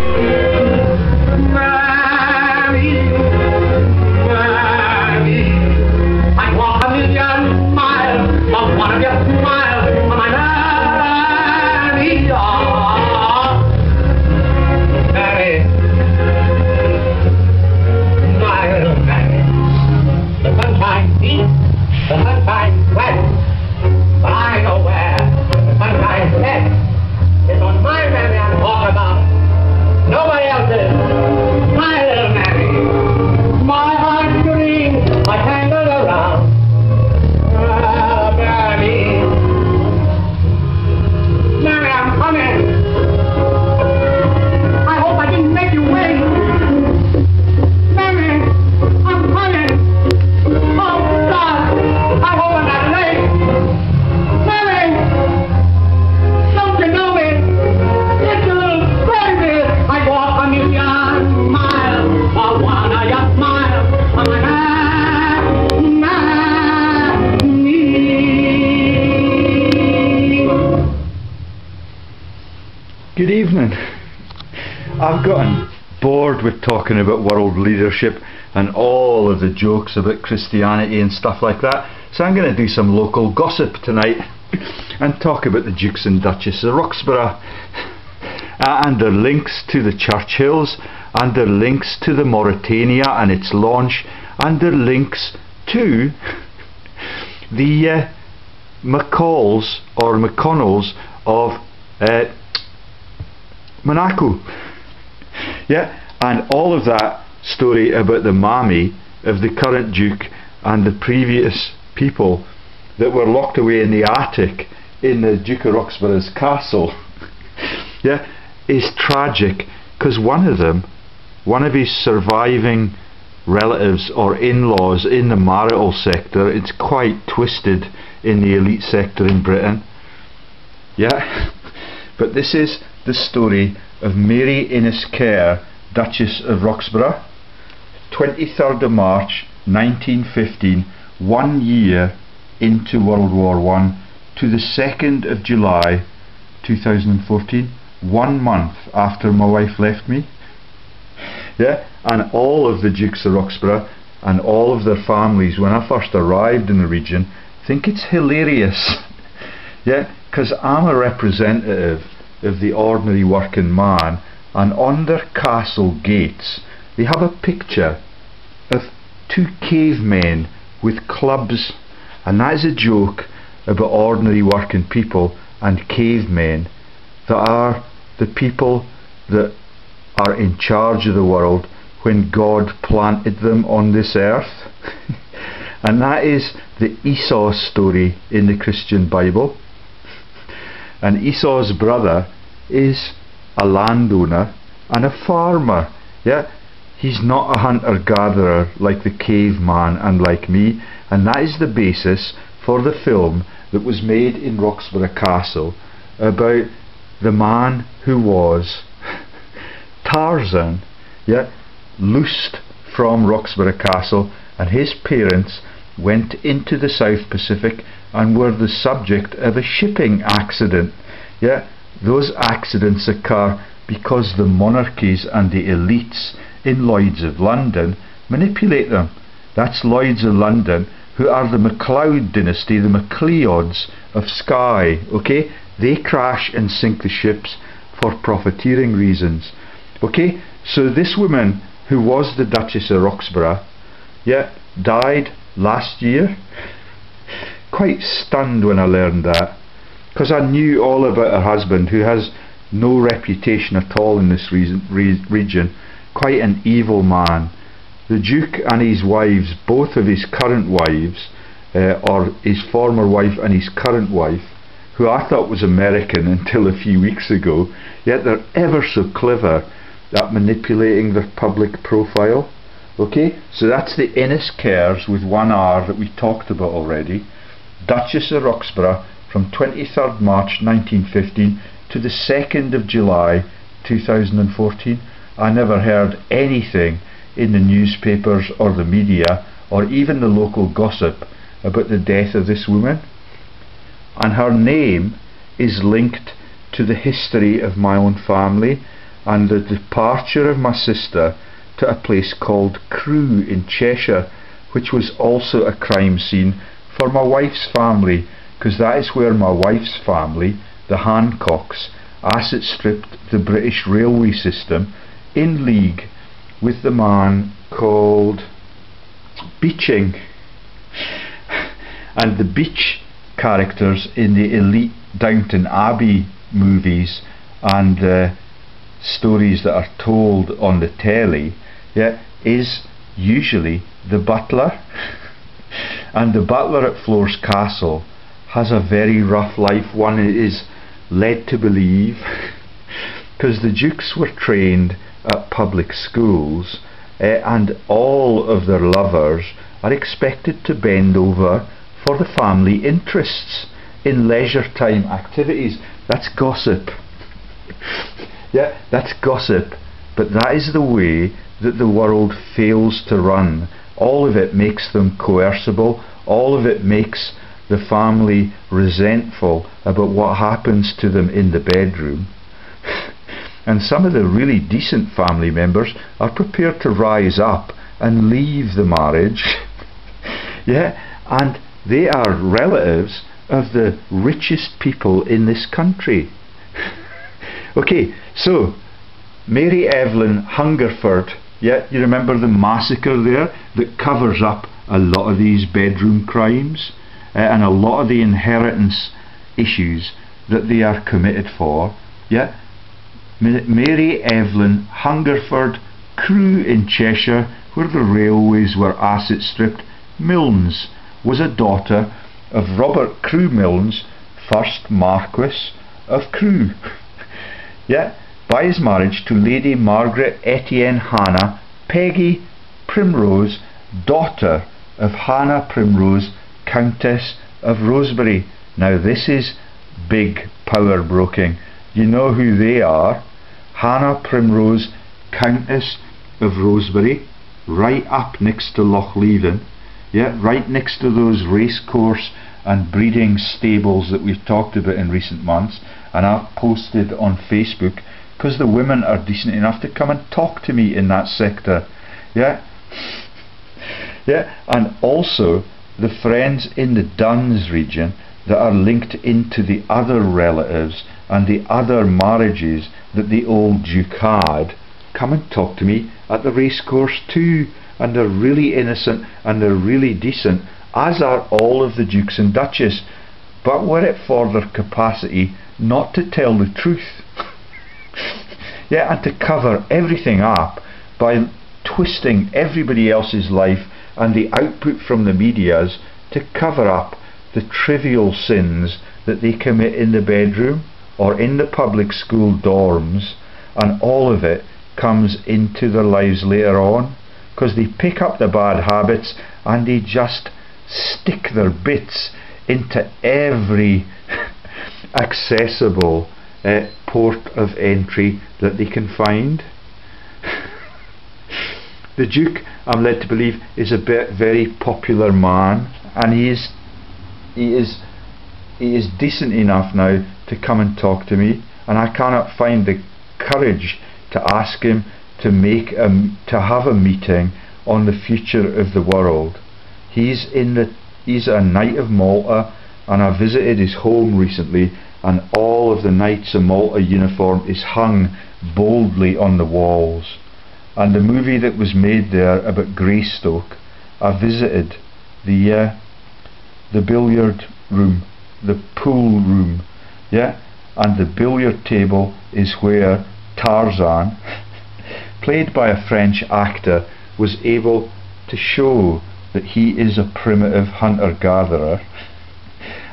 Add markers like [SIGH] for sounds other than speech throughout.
Mary, Good evening. I've gotten bored with talking about world leadership and all of the jokes about Christianity and stuff like that, so I'm going to do some local gossip tonight and talk about the Dukes and Duchesses of Roxburgh uh, and their links to the Churchills and their links to the Mauretania and its launch and their links to the uh, McCalls or McConnells of uh, Monaco. Yeah, and all of that story about the mammy of the current Duke and the previous people that were locked away in the attic in the Duke of Roxburgh's castle. [LAUGHS] yeah, is tragic because one of them, one of his surviving relatives or in-laws in the marital sector, it's quite twisted in the elite sector in Britain. Yeah, [LAUGHS] but this is the story of Mary Innes Ker, Duchess of Roxburgh, 23rd of March 1915, one year into World War One, to the 2nd of July 2014, one month after my wife left me. Yeah, and all of the Dukes of Roxburgh and all of their families, when I first arrived in the region, think it's hilarious. [LAUGHS] yeah, because I'm a representative of the ordinary working man, and on their castle gates they have a picture of two cavemen with clubs, and that is a joke about ordinary working people and cavemen that are the people that are in charge of the world when God planted them on this earth. [LAUGHS] and that is the Esau story in the Christian Bible. And Esau's brother is a landowner and a farmer. Yeah, he's not a hunter gatherer like the caveman and like me, and that is the basis for the film that was made in Roxburgh Castle about the man who was [LAUGHS] Tarzan, yeah, loosed from Roxburgh Castle, and his parents went into the South Pacific and were the subject of a shipping accident. Yeah, those accidents occur because the monarchies and the elites in Lloyd's of London manipulate them. That's Lloyd's of London, who are the MacLeod dynasty, the MacLeods of Skye. Okay, they crash and sink the ships for profiteering reasons. Okay, so this woman who was the Duchess of Roxburgh, yeah, died last year. Quite stunned when I learned that, because I knew all about her husband, who has no reputation at all in this region. Quite an evil man. The Duke and his wives, both of his current wives, uh, or his former wife and his current wife, who I thought was American [LAUGHS] until a few weeks ago, yet they're ever so clever at manipulating their public profile. Okay, so that's the Innes Kers with one R that we talked about already. Duchess of Roxburgh from 23rd March 1915 to the 2nd of July 2014. I never heard anything in the newspapers or the media or even the local gossip about the death of this woman. And her name is linked to the history of my own family and the departure of my sister to a place called Crewe in Cheshire, which was also a crime scene for my wife's family, because that is where my wife's family, the Hancocks, asset stripped the British railway system in league with the man called Beeching. [LAUGHS] And the Beech characters in the elite Downton Abbey movies and uh, stories that are told on the telly yeah, is usually the butler. [LAUGHS] and the butler at Floors Castle has a very rough life, one is led to believe, [LAUGHS] because the dukes were trained at public schools uh, and all of their lovers are expected to bend over for the family interests in leisure time activities. That's gossip. [LAUGHS] yeah, that's gossip. But that is the way that the world fails to run. All of it makes them coercible. All of it makes the family resentful about what happens to them in the bedroom. [LAUGHS] and some of the really decent family members are prepared to rise up and leave the marriage. [LAUGHS] yeah, and they are relatives of the richest people in this country. [LAUGHS] okay, so Mary Evelyn Hungerford, yeah, you remember the massacre there that covers up a lot of these bedroom crimes uh, and a lot of the inheritance issues that they are committed for. Yeah, Mary Evelyn Hungerford, Crewe in Cheshire, where the railways were asset stripped, Milnes was a daughter of Robert Crewe Milnes, first Marquess of Crewe. [LAUGHS] yeah, by his marriage to Lady Margaret Etienne Hannah Peggy Primrose, daughter of Hannah Primrose, Countess of Rosebery. Now this is big power broking. You know who they are? Hannah Primrose, Countess of Rosebery, right up next to Loch Leven yeah, right next to those racecourse and breeding stables that we've talked about in recent months, and I've posted on Facebook because the women are decent enough to come and talk to me in that sector. Yeah, yeah, and also the friends in the Duns region that are linked into the other relatives and the other marriages that the old Duke had come and talk to me at the racecourse too and they're really innocent and they're really decent, as are all of the dukes and duchesses. But were it for their capacity not to tell the truth, [LAUGHS] yeah, and to cover everything up by twisting everybody else's life and the output from the medias to cover up the trivial sins that they commit in the bedroom or in the public school dorms, and all of it comes into their lives later on because they pick up the bad habits and they just stick their bits into every [LAUGHS] accessible uh, port of entry that they can find. [LAUGHS] the Duke, I'm led to believe, is a very popular man, and he is he is he is decent enough now to come and talk to me, and I cannot find the courage to ask him to make a, to have a meeting on the future of the world. He's in the he's a knight of Malta and I visited his home recently and all of the Knights of Malta uniform is hung boldly on the walls. And the movie that was made there about Greystoke, I visited the uh, the billiard room, the pool room, yeah, and the billiard table is where Tarzan [LAUGHS] played by a French actor, was able to show that he is a primitive hunter-gatherer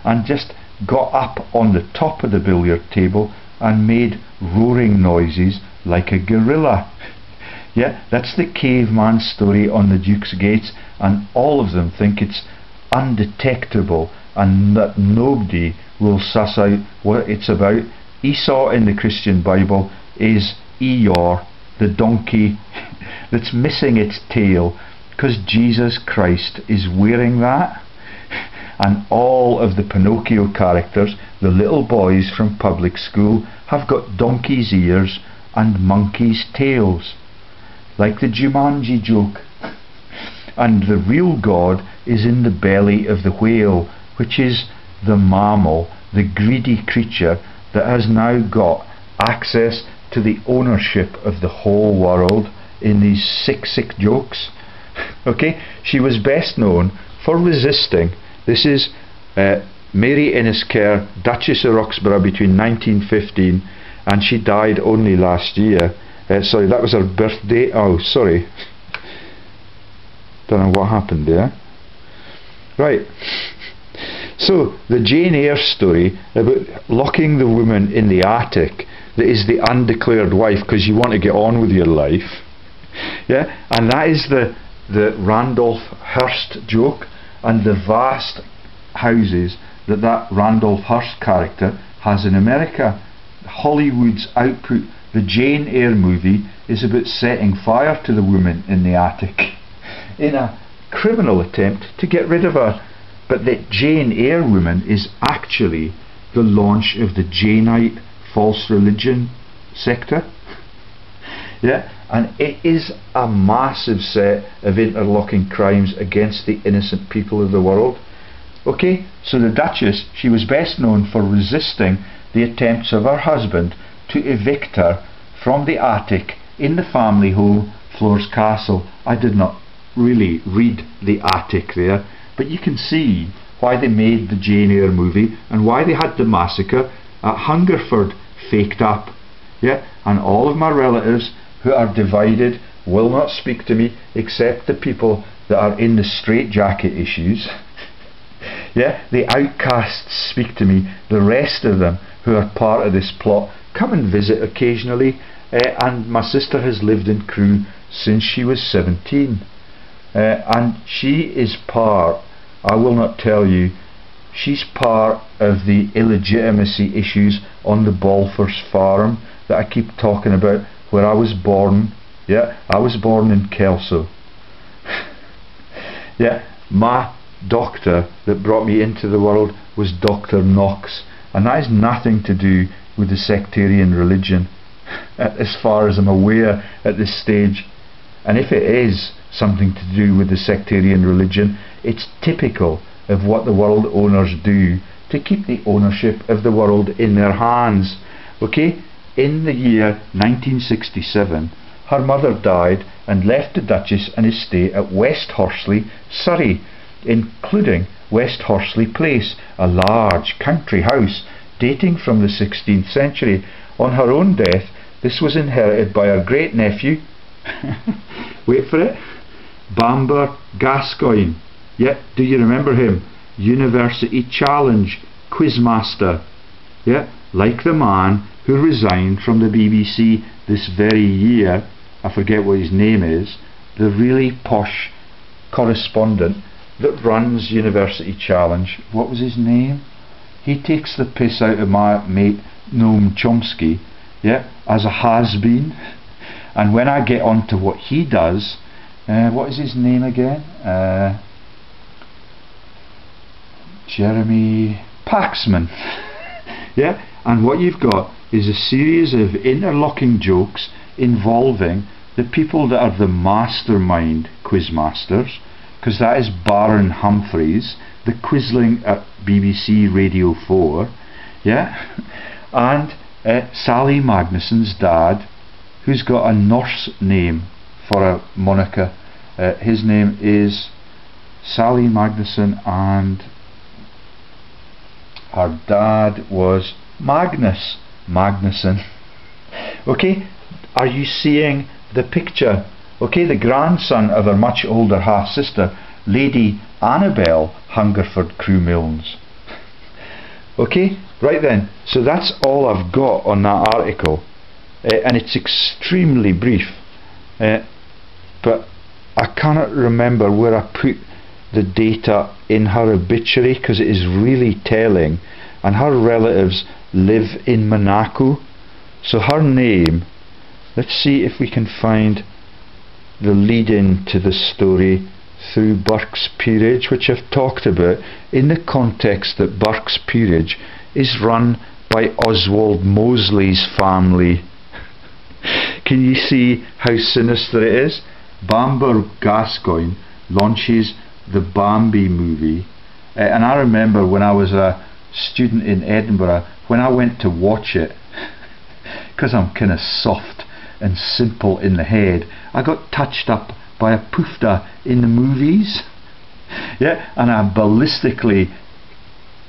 and just got up on the top of the billiard table and made roaring noises like a gorilla. [LAUGHS] yeah, that's the caveman story on the Duke's Gates and all of them think it's undetectable and that nobody will suss out what it's about. Esau in the Christian Bible is Eeyore the donkey [LAUGHS] that's missing its tail because Jesus Christ is wearing that. And all of the Pinocchio characters, the little boys from public school, have got donkey's ears and monkeys' tails. Like the Jumanji joke. And the real God is in the belly of the whale, which is the mammal, the greedy creature that has now got access to the ownership of the whole world in these sick, sick jokes. [LAUGHS] okay, she was best known for resisting. This is uh, Mary Innes-Ker, Duchess of Roxburgh between 1915 and she died only last year. Uh, sorry, that was her birthday. Oh, sorry. Don't know what happened there. Right. So, the Jane Eyre story about locking the woman in the attic that is the undeclared wife because you want to get on with your life. Yeah, and that is the the Randolph Hearst joke and the vast houses that that Randolph Hearst character has in America. Hollywood's output, the Jane Eyre movie, is about setting fire to the woman in the attic [LAUGHS] in a criminal attempt to get rid of her. But that Jane Eyre woman is actually the launch of the Janeite false religion sector. [LAUGHS] yeah, and it is a massive set of interlocking crimes against the innocent people of the world. Okay, so the Duchess, she was best known for resisting the attempts of her husband to evict her from the attic in the family home, Floors Castle. I did not really read the attic there, but you can see why they made the Jane Eyre movie and why they had the massacre at Hungerford faked up. Yeah, and all of my relatives who are divided will not speak to me except the people that are in the straitjacket issues. [LAUGHS] yeah, the outcasts speak to me. The rest of them who are part of this plot come and visit occasionally. Uh, and my sister has lived in Crewe since she was 17. Uh, and she is part, I will not tell you, she's part of the illegitimacy issues on the Balfours farm that I keep talking about where I was born. Yeah, I was born in Kelso. [LAUGHS] yeah, my doctor that brought me into the world was Dr. Knox, and that has nothing to do with the sectarian religion, [LAUGHS] as far as I'm aware at this stage. And if it is something to do with the sectarian religion, it's typical of what the world owners do to keep the ownership of the world in their hands. Okay? In the year 1967, her mother died and left the Duchess an estate at West Horsley, Surrey, including West Horsley Place, a large country house dating from the 16th century. On her own death, this was inherited by her great nephew, [LAUGHS] wait for it, Bamber Gascoigne. Yeah, do you remember him? University Challenge, Quizmaster. Yeah, like the man who resigned from the BBC this very year, I forget what his name is, the really posh correspondent that runs University Challenge. What was his name? He takes the piss out of my mate Noam Chomsky, yeah, as a has-been. [LAUGHS] And when I get on to what he does, uh, what is his name again? Uh, Jeremy Paxman. [LAUGHS] yeah, and what you've got is a series of interlocking jokes involving the people that are the mastermind quizmasters, because that is Baron Humphrys, the quizling at BBC Radio 4, yeah, [LAUGHS] and uh, Sally Magnusson's dad, who's got a Norse name for a moniker. Uh, his name is Sally Magnuson, and her dad was Magnus Magnusson. Okay, are you seeing the picture? Okay, the grandson of her much older half sister, Lady Annabel Hungerford Crewe Milnes. okay, right then, so that's all I've got on that article, uh, and it's extremely brief, uh, but I cannot remember where I put the data in her obituary because it is really telling and her relatives live in Monaco so her name let's see if we can find the lead in to the story through Burke's Peerage which I've talked about in the context that Burke's Peerage is run by Oswald Mosley's family [LAUGHS] Can you see how sinister it is? Bamber Gascoigne launches the Bambi movie. Uh, and I remember when I was a student in Edinburgh, when I went to watch it, [LAUGHS] because I'm kind of soft and simple in the head, I got touched up by a poofda in the movies. [LAUGHS] Yeah, and I ballistically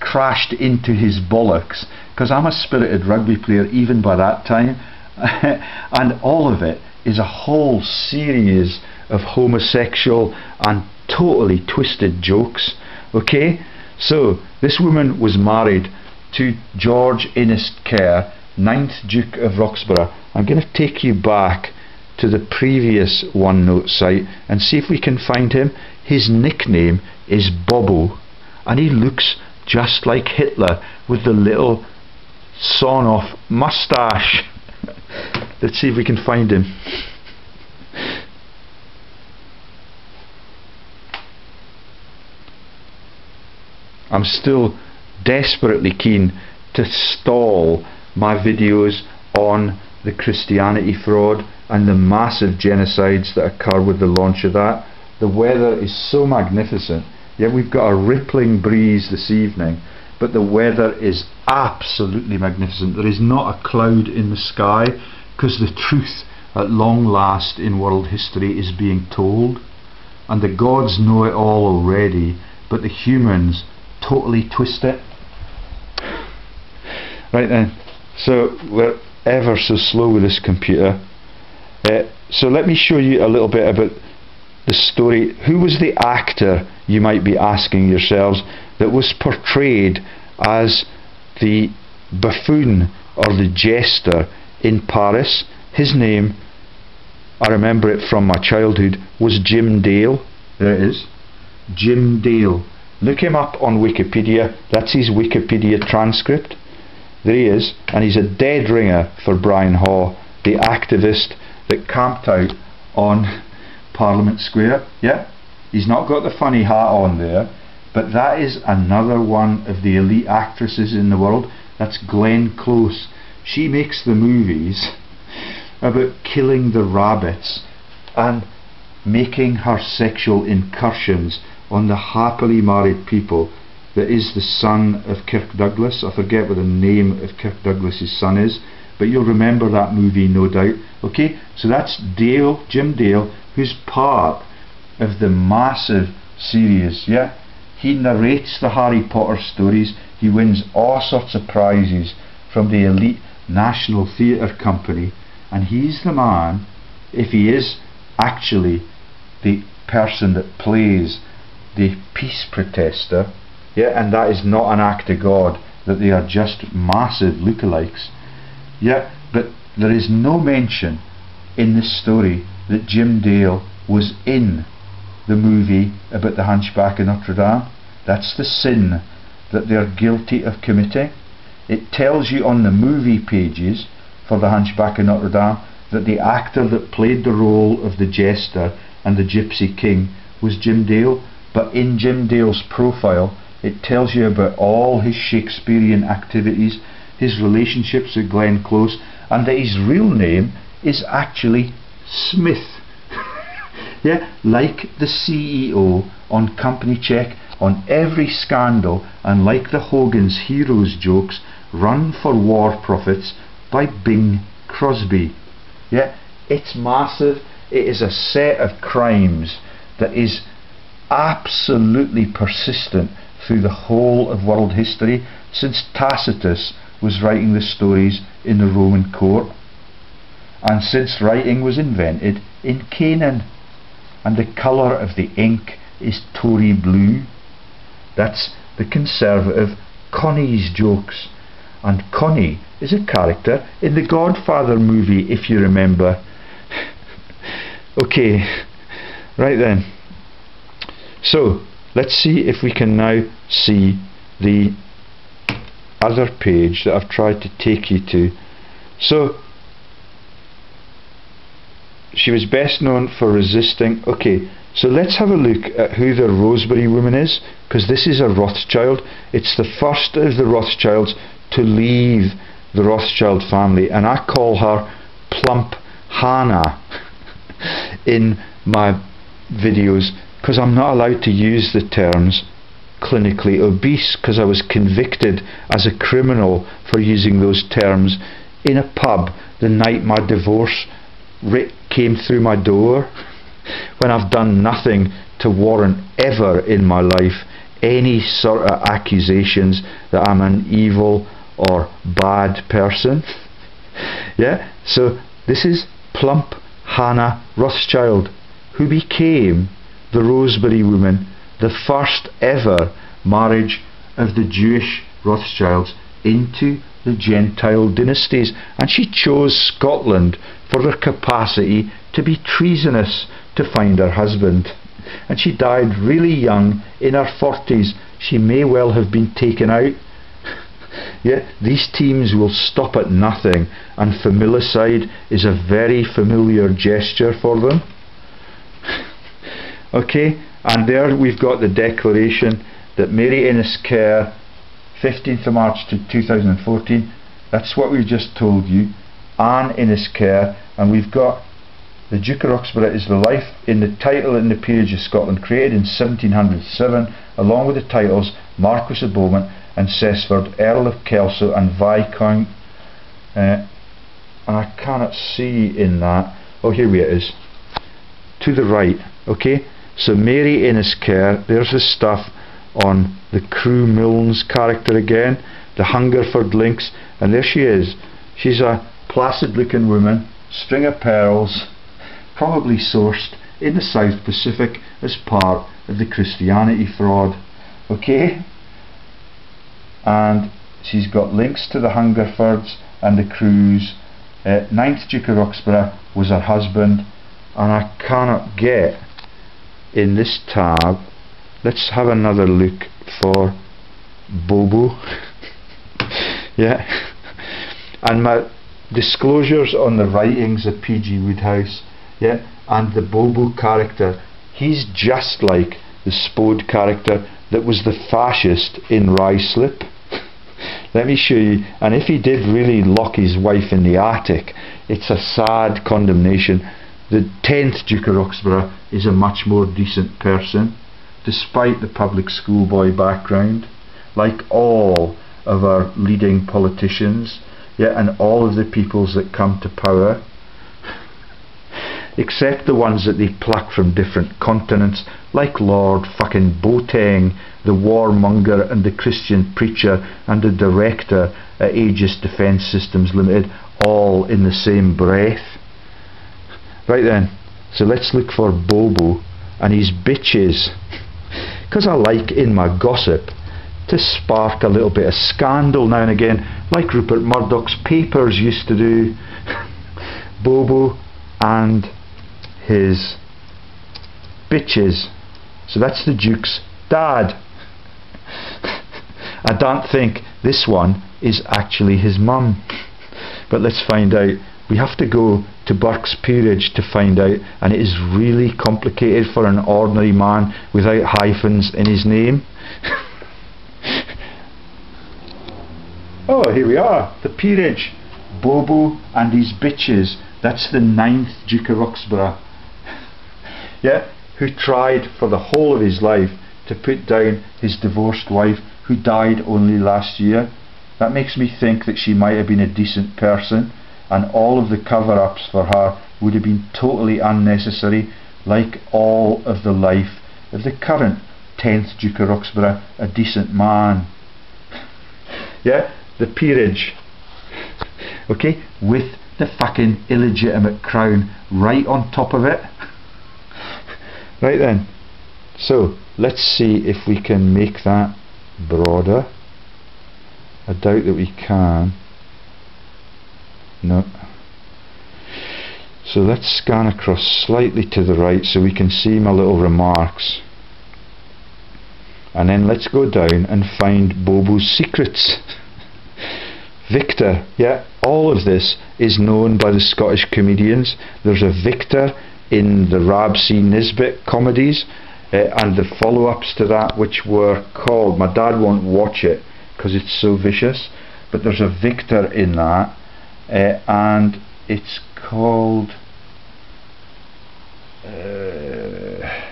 crashed into his bollocks because I'm a spirited rugby player even by that time. [LAUGHS] and all of it is a whole series of homosexual and totally twisted jokes. Okay? So, this woman was married to George Innes Ker, 9th Duke of Roxburgh. I'm going to take you back to the previous OneNote site and see if we can find him. His nickname is Bobo, and he looks just like Hitler with the little sawn off moustache. [LAUGHS] Let's see if we can find him. I'm still desperately keen to stall my videos on the Christianity fraud and the massive genocides that occur with the launch of that. The weather is so magnificent. Yeah, we've got a rippling breeze this evening, but the weather is absolutely magnificent. There is not a cloud in the sky because the truth at long last in world history is being told. And the gods know it all already, but the humans totally twist it. Right then, so we're ever so slow with this computer. Uh, so let me show you a little bit about the story. Who was the actor, you might be asking yourselves, that was portrayed as the buffoon or the jester in Paris? His name, I remember it from my childhood, was Jim Dale. There it is. Jim Dale. Look him up on Wikipedia. That's his Wikipedia transcript. There he is, and he's a dead ringer for Brian Haw, the activist that camped out on Parliament Square. Yeah, he's not got the funny hat on there, but that is another one of the elite actresses in the world. That's Glenn Close. She makes the movies about killing the rabbits and making her sexual incursions on the happily married people that is the son of Kirk Douglas. I forget what the name of Kirk Douglas's son is, but you'll remember that movie no doubt. Okay, so that's Dale, Jim Dale, who's part of the massive series. Yeah, he narrates the Harry Potter stories. He wins all sorts of prizes from the elite National Theatre Company, and he's the man, if he is actually the person that plays the peace protester, yeah, and that is not an act of God, that they are just massive lookalikes. Yeah, but there is no mention in this story that Jim Dale was in the movie about the Hunchback of Notre Dame. That's the sin that they're guilty of committing. It tells you on the movie pages for the Hunchback of Notre Dame that the actor that played the role of the jester and the Gypsy King was Jim Dale, but in Jim Dale's profile it tells you about all his Shakespearean activities, his relationships with Glenn Close, and that his real name is actually Smith. [LAUGHS] yeah, like the CEO on Company Check, on every scandal, and like the Hogan's Heroes jokes, run for war profits by Bing Crosby. Yeah, it's massive. It is a set of crimes that is absolutely persistent through the whole of world history since Tacitus was writing the stories in the Roman court and since writing was invented in Canaan and the colour of the ink is Tory blue. That's the conservative Connie's jokes and Connie is a character in the Godfather movie if you remember. [LAUGHS] okay, right then. So, let's see if we can now see the other page that I've tried to take you to. So, she was best known for resisting. Okay, so let's have a look at who the Rosebery woman is, because this is a Rothschild. It's the first of the Rothschilds to leave the Rothschild family, and I call her Plump Hannah [LAUGHS] in my videos because I'm not allowed to use the terms clinically obese because I was convicted as a criminal for using those terms in a pub the night my divorce came through my door [LAUGHS] when I've done nothing to warrant ever in my life any sort of accusations that I'm an evil or bad person. [LAUGHS] yeah? So this is plump Hannah Rothschild, who became the Rosebery woman, the first ever marriage of the Jewish Rothschilds into the Gentile dynasties. And she chose Scotland for her capacity to be treasonous to find her husband. And she died really young, in her 40s. She may well have been taken out. [LAUGHS] Yet these teams will stop at nothing, and familicide is a very familiar gesture for them. [LAUGHS] okay, and there we've got the declaration that Mary Innes Ker, 15th of March to 2014, that's what we just told you. Anne Innes Ker, and we've got the Duke of Roxburgh is the life in the title in the peerage of Scotland, created in 1707, along with the titles Marquis of Bowmont and Cessford, Earl of Kelso and Viscount. Uh, and I cannot see in that. Oh, here it is. To the right. Okay, so Mary Innes Ker. There's the stuff on the Crewe Milnes character again, the Hungerford links, and there she is. She's a placid-looking woman, string of pearls probably sourced in the South Pacific as part of the Christianity fraud. Okay? And she's got links to the Hungerfords and the Crews. Uh, 9th Duke of Roxburgh was her husband, and I cannot get in this tab. Let's have another look for Bobo. [LAUGHS] yeah. And my disclosures on the writings of P.G. Wodehouse yeah, and the Bobo character, he's just like the Spode character that was the fascist in Ruislip. [LAUGHS] Let me show you. And if he did really lock his wife in the attic, it's a sad condemnation. The 10th Duke of Roxburgh is a much more decent person, despite the public schoolboy background, like all of our leading politicians, yeah, and all of the peoples that come to power except the ones that they pluck from different continents, like Lord fucking Boateng, the warmonger and the Christian preacher and the director at Aegis Defence Systems Limited, all in the same breath. Right then, so let's look for Bobo and his bitches. Because I like in my gossip to spark a little bit of scandal now and again, like Rupert Murdoch's papers used to do. [LAUGHS] Bobo and his bitches. So that's the Duke's dad. [LAUGHS] I don't think this one is actually his mum. But let's find out. We have to go to Burke's Peerage to find out, and it is really complicated for an ordinary man without hyphens in his name. [LAUGHS] oh, here we are, the Peerage. Bobo and his bitches. That's the ninth Duke of Roxburgh [LAUGHS] yeah, who tried for the whole of his life to put down his divorced wife who died only last year. That makes me think that she might have been a decent person and all of the cover-ups for her would have been totally unnecessary like all of the life of the current 10th Duke of Roxburgh, a decent man. yeah, the peerage. okay, with the fucking illegitimate crown right on top of it. [LAUGHS] Right then, so let's see if we can make that broader. I doubt that we can. No. So let's scan across slightly to the right so we can see my little remarks. And then let's go down and find Bobo's secrets. [LAUGHS] Victor, yeah, all of this is known by the Scottish comedians. There's a Victor in the Rab C. Nesbitt comedies uh, and the follow-ups to that which were called, my dad won't watch it because it's so vicious, but there's a Victor in that uh, and it's called. Uh,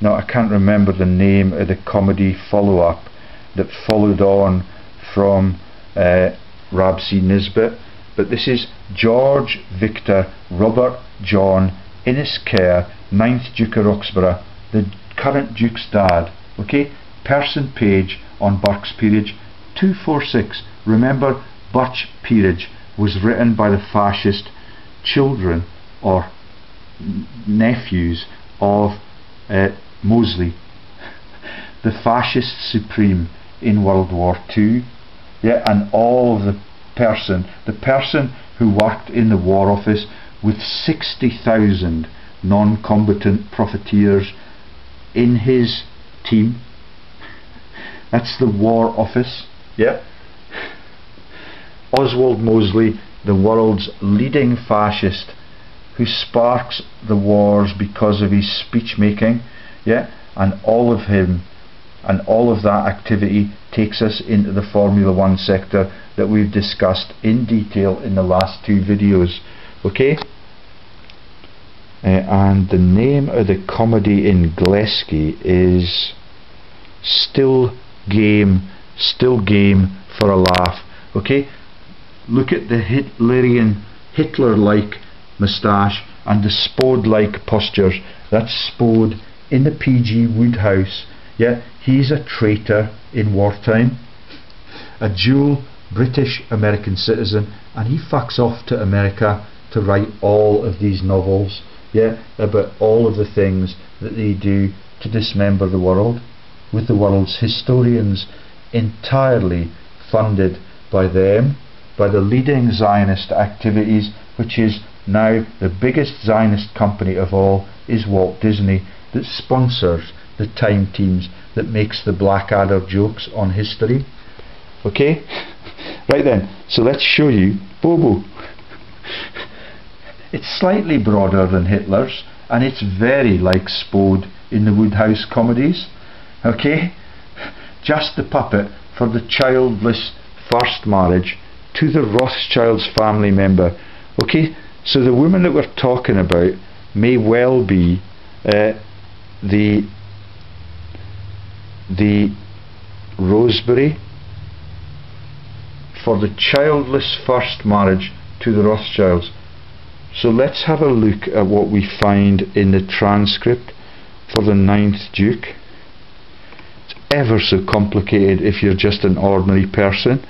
no, I can't remember the name of the comedy follow up that followed on from uh, Rab C. Nesbitt, but this is George Victor Robert John Innes Ker, 9th Duke of Roxburgh, the current Duke's dad. Okay, person page on Burke's Peerage 246. Remember, Burke's Peerage was written by the fascist children or nephews of uh, Mosley, [LAUGHS] the fascist supreme in World War II. Yeah, and all of the person, the person who worked in the War Office with 60,000 non-combatant profiteers in his team. [LAUGHS] That's the War Office. Yeah. Oswald Mosley, the world's leading fascist, who sparks the wars because of his speech making, yeah, and all of him and all of that activity takes us into the Formula One sector that we've discussed in detail in the last two videos. Okay? Uh, and the name of the comedy in Gleski is Still Game, Still Game for a Laugh. Okay? Look at the Hitlerian, Hitler-like moustache and the Spode-like postures. That's Spode in the PG Wodehouse. Yeah, he's a traitor in wartime, a dual British American citizen, and he fucks off to America to write all of these novels. Yeah, about all of the things that they do to dismember the world, with the world's historians entirely funded by them, by the leading Zionist activities, which is now the biggest Zionist company of all, is Walt Disney, that sponsors the time teams that makes the Blackadder jokes on history. Okay? [LAUGHS] Right then, so let's show you Bobo. [LAUGHS] it's slightly broader than Hitler's and it's very like Spode in the Wodehouse comedies. Okay? [LAUGHS] Just the puppet for the childless first marriage to the Rothschild's family member. Okay? So the woman that we're talking about may well be uh, the the Rosebery for the childless first marriage to the Rothschilds. So let's have a look at what we find in the transcript for the ninth Duke. It's ever so complicated if you're just an ordinary person.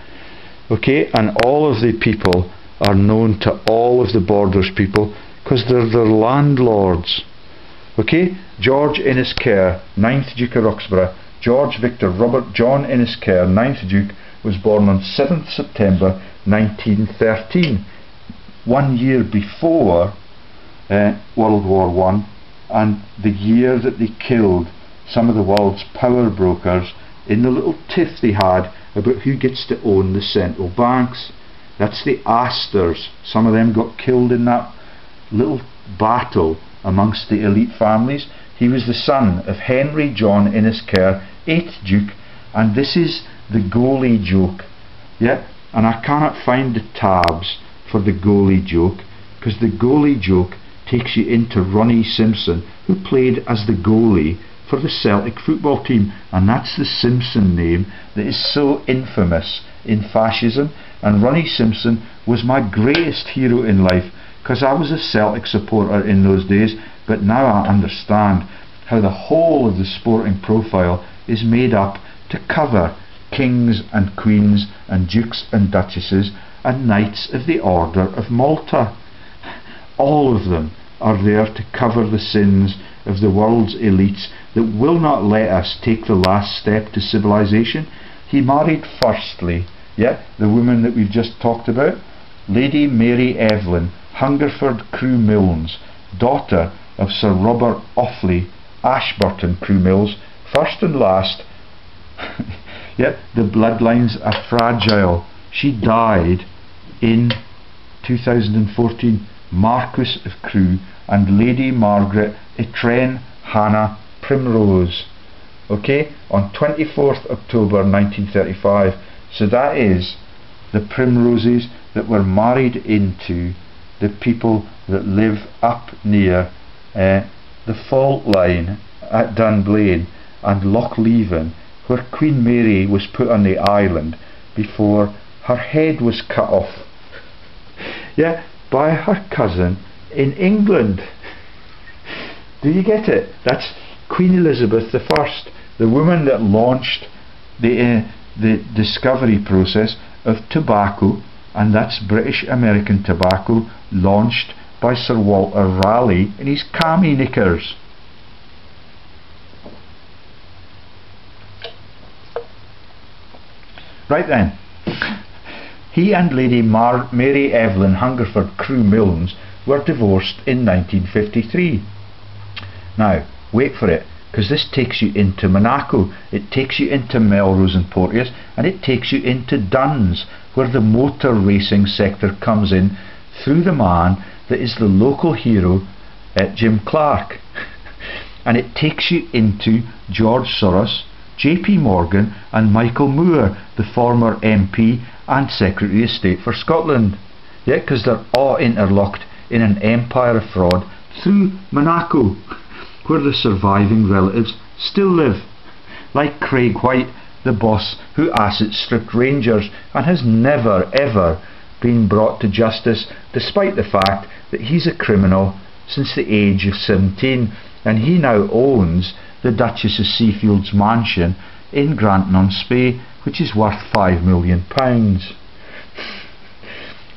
Okay, and all of the people are known to all of the borders people because they're their landlords. Okay, George Innes Ker, 9th Duke of Roxburgh, George Victor Robert John Innes Ker, 9th Duke, was born on 7th September 1913, one year before uh, World War One, and the year that they killed some of the world's power brokers in the little tiff they had about who gets to own the central banks. That's the Astors. Some of them got killed in that little battle amongst the elite families. He was the son of Henry John Innes Ker, 8th Duke, and this is the goalie joke. Yeah, and I cannot find the tabs for the goalie joke because the goalie joke takes you into Ronnie Simpson, who played as the goalie for the Celtic football team, and that's the Simpson name that is so infamous in fascism. And Ronnie Simpson was my greatest hero in life because I was a Celtic supporter in those days, but now I understand how the whole of the sporting profile is made up to cover kings and queens and dukes and duchesses and knights of the Order of Malta. All of them are there to cover the sins of the world's elites that will not let us take the last step to civilization. He married firstly, yeah, the woman that we've just talked about, Lady Mary Evelyn, Hungerford Crewe Milnes, daughter of Sir Robert Offley, Ashburton Crewe Milnes, first and last. [LAUGHS] Yet the bloodlines are fragile. She died in 2014, Marquess of Crewe and Lady Margaret Etren Hannah Primrose. Okay, on 24th October 1935. So that is the Primroses that were married into the people that live up near uh, the fault line at Dunblane and Loch Leven, where Queen Mary was put on the island before her head was cut off. [LAUGHS] yeah, by her cousin in England. Do you get it? That's Queen Elizabeth I, the woman that launched the, uh, the discovery process of tobacco, and that's British American tobacco launched by Sir Walter Raleigh in his cami knickers. Right then, he and Lady Mar Mary Evelyn Hungerford Crewe Milnes were divorced in 1953. Now, wait for it, because this takes you into Monaco, it takes you into Melrose and Porteous, and it takes you into Duns, where the motor racing sector comes in through the man that is the local hero at Jim Clark. [LAUGHS] and it takes you into George Soros, JP Morgan, and Michael Moore, the former MP and Secretary of State for Scotland. Yeah, because they're all interlocked in an empire of fraud through Monaco, where the surviving relatives still live. Like Craig Whyte, the boss who asset stripped Rangers and has never ever been brought to justice despite the fact that he's a criminal since the age of 17 and he now owns the Duchess of Seafield's mansion in Grantown-on-Spey which is worth £5 million.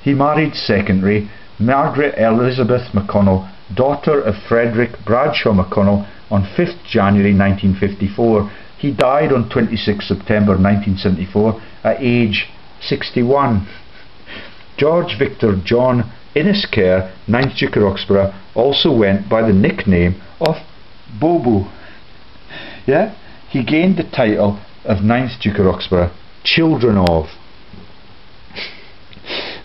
he married secondary Margaret Elizabeth McConnell, daughter of Frederick Bradshaw McConnell, on 5th January 1954. He died on 26 September 1974 at age 61. George Victor John Innes-Ker, 9th Duke of Roxburgh, also went by the nickname of Bobo. Yeah, he gained the title of 9th Duke of Roxburgh, Children of.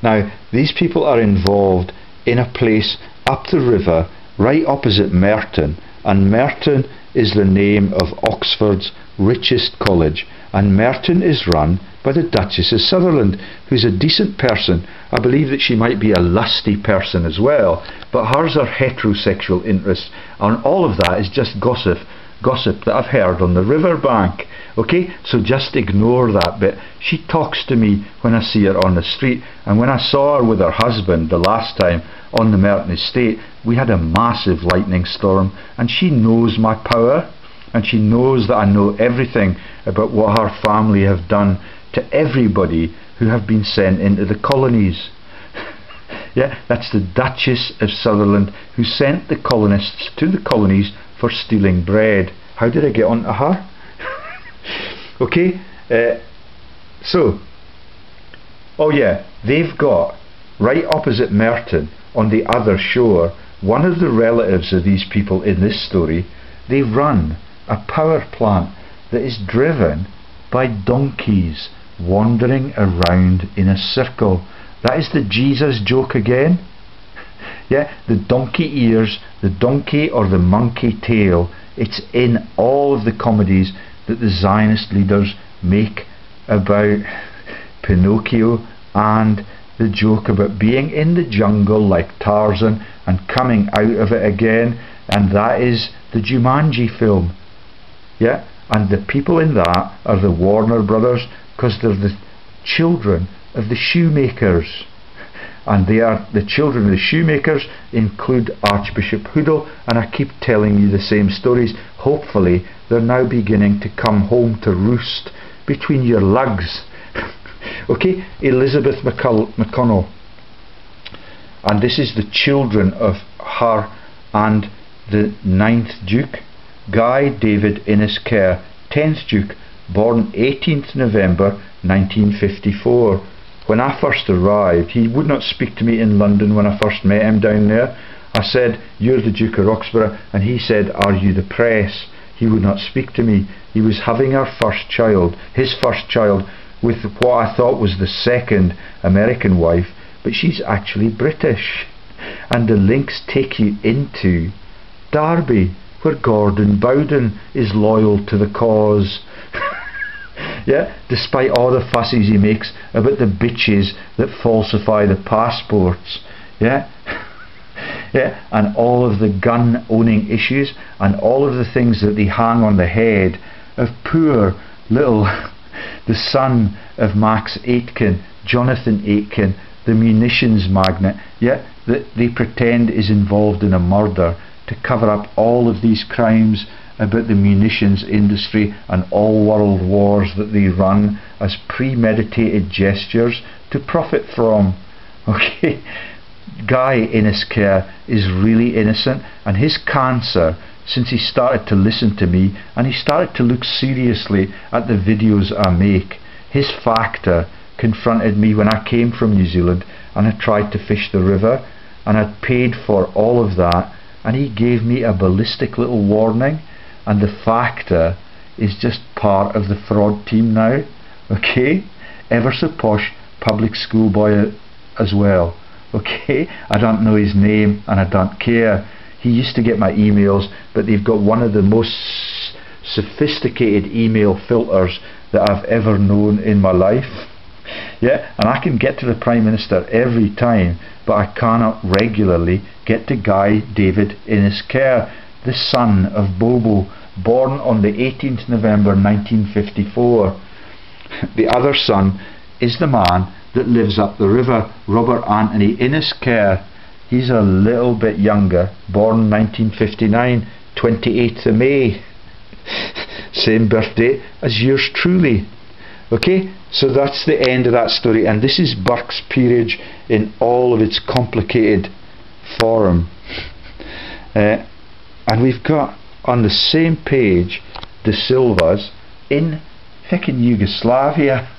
Now, these people are involved in a place up the river, right opposite Merton, and Merton is the name of Oxford's richest college, and Merton is run by the Duchess of Sutherland, who's a decent person. I believe that she might be a lusty person as well, but hers are heterosexual interests, and all of that is just gossip, gossip that I've heard on the riverbank. Okay, so just ignore that bit. She talks to me when I see her on the street, and when I saw her with her husband the last time on the Merton estate, we had a massive lightning storm, and she knows my power, and she knows that I know everything about what her family have done to everybody who have been sent into the colonies. [LAUGHS] yeah, that's the Duchess of Sutherland who sent the colonists to the colonies for stealing bread. How did I get onto her? [LAUGHS] okay, uh, so, oh yeah, they've got right opposite Merton on the other shore, one of the relatives of these people in this story, they run a power plant that is driven by donkeys wandering around in a circle. That is the Jesus joke again. Yeah, the donkey ears, the donkey or the monkey tail. It's in all of the comedies that the Zionist leaders make about Pinocchio and the joke about being in the jungle like Tarzan and coming out of it again, and that is the Jumanji film. Yeah, and the people in that are the Warner Brothers because they're the children of the shoemakers. And they are the children of the shoemakers include Archbishop Hoodle, and I keep telling you the same stories. Hopefully, they're now beginning to come home to roost between your lugs. [LAUGHS] okay, Elizabeth McCull- McConnell, and this is the children of her and the ninth Duke, Guy David Innes-Ker, tenth Duke, born 18th November 1954. When I first arrived, he would not speak to me in London when I first met him down there. I said, You're the Duke of Roxburgh, and he said, Are you the press? He would not speak to me. He was having our first child, his first child, with what I thought was the second American wife, but she's actually British. And the links take you into Derby, where Gordon Bowden is loyal to the cause. [LAUGHS] yeah, despite all the fusses he makes about the bitches that falsify the passports. Yeah, [LAUGHS] yeah, and all of the gun owning issues and all of the things that they hang on the head of poor little [LAUGHS] the son of Max Aitken, Jonathan Aitken, the munitions magnate, yeah, that they pretend is involved in a murder to cover up all of these crimes about the munitions industry and all world wars that they run as premeditated gestures to profit from. [LAUGHS] Okay? Guy Innes-Ker is really innocent, and his cancer, since he started to listen to me and he started to look seriously at the videos I make, his factor confronted me when I came from New Zealand and I tried to fish the river and I'd paid for all of that and he gave me a ballistic little warning and the factor is just part of the fraud team now okay? Ever so posh public school boy uh, as well okay? I don't know his name and I don't care. He used to get my emails but they've got one of the most sophisticated email filters that I've ever known in my life. Yeah, and I can get to the Prime Minister every time, but I cannot regularly get to Guy David Innes-Ker, the son of Bobo, born on the 18th November 1954. the other son is the man that lives up the river, Robert Anthony Innes-Ker. He's a little bit younger, born 1959, 28th of May. [LAUGHS] Same birthday as yours truly. Okay, so that's the end of that story, and this is Burke's peerage in all of its complicated form. [LAUGHS] Uh, and we've got on the same page the Silvas in fucking Yugoslavia. [LAUGHS]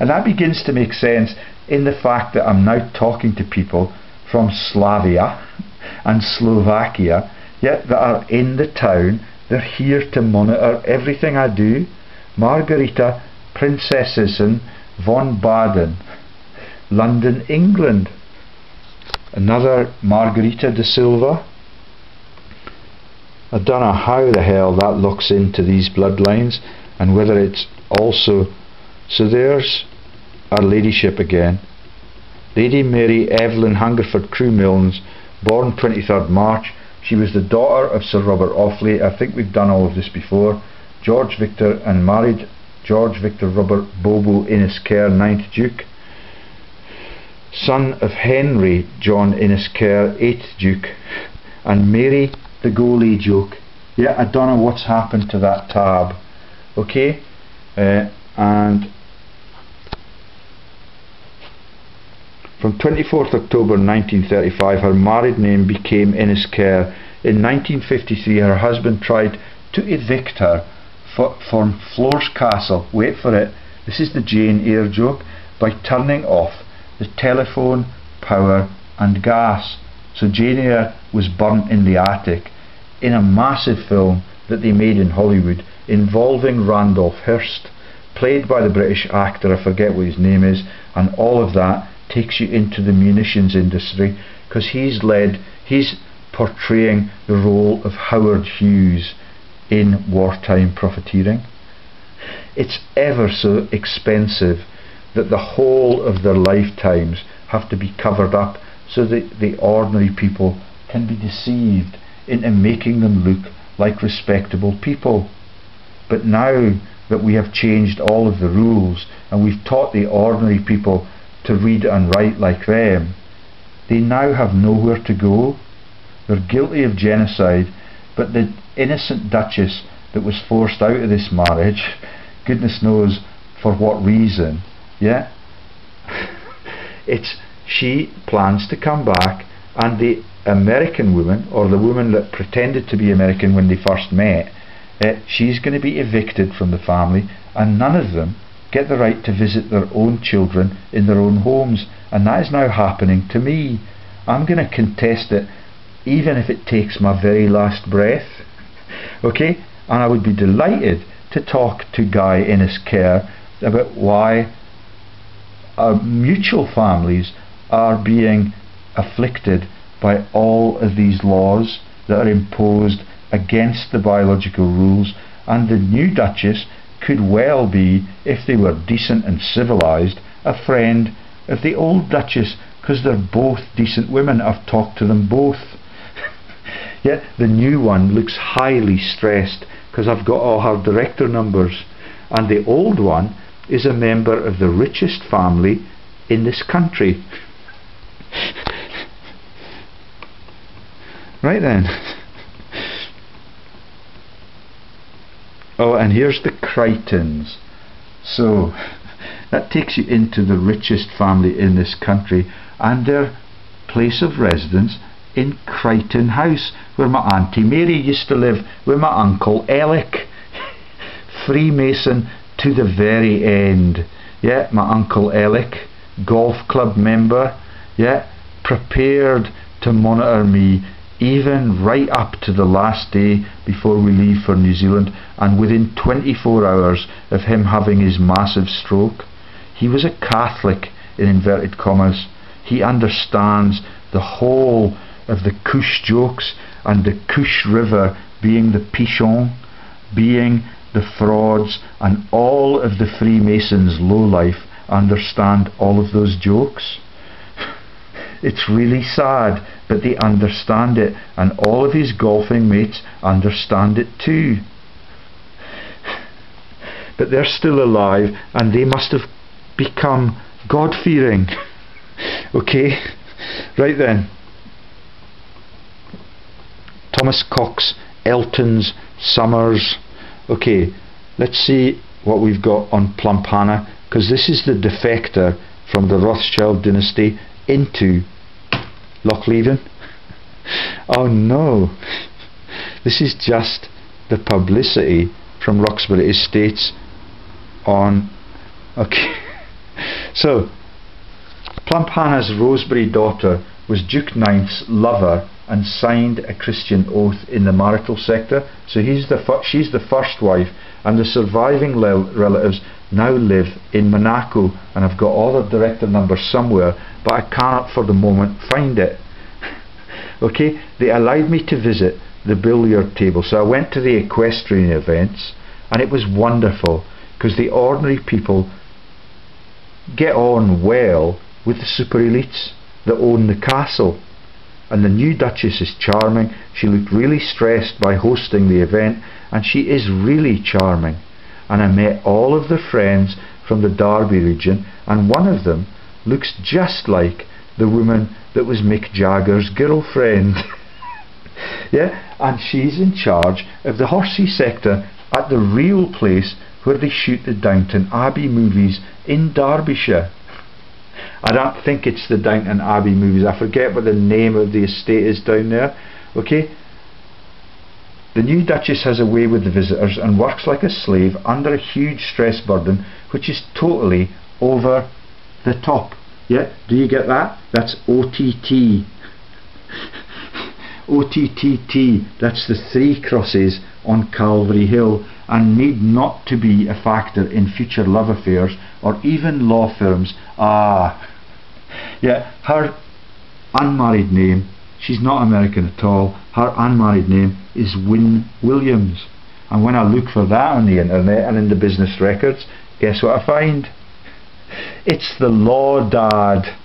And that begins to make sense in the fact that I'm now talking to people from Slavia [LAUGHS] and Slovakia, yet that are in the town. They're here to monitor everything I do. Margarita Prinsessin von Baden, London, England. Another Margarita de Silva. I don't know how the hell that looks into these bloodlines and whether it's also. So there's Our Ladyship again. Lady Mary Evelyn Hungerford Crewe Milnes, born 23rd March. She was the daughter of Sir Robert Offley. I think we've done all of this before. George Victor and married George Victor Robert Bobo Innes-Ker, 9th Duke, son of Henry John Innes-Ker, 8th Duke, and Mary the goalie joke. Yeah, I don't know what's happened to that tab. Okay, uh, and from 24th October 1935 her married name became Innes-Ker. In 1953 her husband tried to evict her from Floors Castle, wait for it, this is the Jane Eyre joke, by turning off the telephone, power and gas. So Jane was burnt in the attic in a massive film that they made in Hollywood involving Randolph Hearst, played by the British actor, I forget what his name is, and all of that takes you into the munitions industry because he's led, he's portraying the role of Howard Hughes in wartime profiteering. It's ever so expensive that the whole of their lifetimes have to be covered up so that the ordinary people can be deceived into making them look like respectable people. But now that we have changed all of the rules and we've taught the ordinary people to read and write like them, they now have nowhere to go. They're guilty of genocide, but the innocent duchess that was forced out of this marriage, goodness knows for what reason, yeah? [LAUGHS] it's she plans to come back and the American woman or the woman that pretended to be American when they first met uh, she's going to be evicted from the family and none of them get the right to visit their own children in their own homes and that is now happening to me I'm going to contest it even if it takes my very last breath [LAUGHS] Okay? And I would be delighted to talk to Guy Innes-Ker about why our mutual families are being afflicted by all of these laws that are imposed against the biological rules and the new Duchess could well be, if they were decent and civilised, a friend of the old Duchess because they're both decent women. I've talked to them both. [LAUGHS] Yet the new one looks highly stressed because I've got all her director numbers. And the old one is a member of the richest family in this country. Right then. Oh, and here's the Crichtons. So, that takes you into the richest family in this country and their place of residence in Crichton House, where my Auntie Mary used to live, with my Uncle Alec. [LAUGHS] Freemason to the very end. Yeah, my Uncle Alec, golf club member, yeah, prepared to monitor me even right up to the last day before we leave for New Zealand and within 24 hours of him having his massive stroke. He was a Catholic in inverted commas. He understands the whole of the Cush jokes and the Cush River being the Pichon, being the frauds and all of the Freemasons' low life understand all of those jokes. It's really sad, but they understand it, and all of his golfing mates understand it too. But they're still alive, and they must have become God fearing. okay? Right then. Thomas Cox, Eltons, Summers. Okay, let's see what we've got on Plumpana, because this is the defector from the Rothschild dynasty into Lochleven. oh no, this is just the publicity from Roxburgh Estates on. Okay, [LAUGHS] so Plumpana's Rosebery daughter was Duke Ninth's lover and signed a Christian oath in the marital sector. So he's the she's the first wife, and the surviving relatives now live in Monaco, and I've got all the director numbers somewhere, but I cannot for the moment find it. [LAUGHS] okay, they allowed me to visit the billiard table, so I went to the equestrian events, and it was wonderful because the ordinary people get on well with the super elites that own the castle. And the new Duchess is charming. She looked really stressed by hosting the event, and she is really charming and I met all of the friends from the Derby region and one of them looks just like the woman that was Mick Jagger's girlfriend. [LAUGHS] yeah, and she's in charge of the horsey sector at the real place where they shoot the Downton Abbey movies in Derbyshire. I don't think it's the Downton Abbey movies. I forget what the name of the estate is down there. Okay, the new Duchess has a way with the visitors and works like a slave under a huge stress burden which is totally over the top. Yeah, do you get that? That's OTT. OTTT, [LAUGHS] that's the three crosses on Calvary Hill and need not to be a factor in future love affairs or even law firms. Ah, yeah, her unmarried name She's not American at all. Her unmarried name is Wynn Williams. And when I look for that on the internet and in the business records, guess what I find? It's the Law Dad.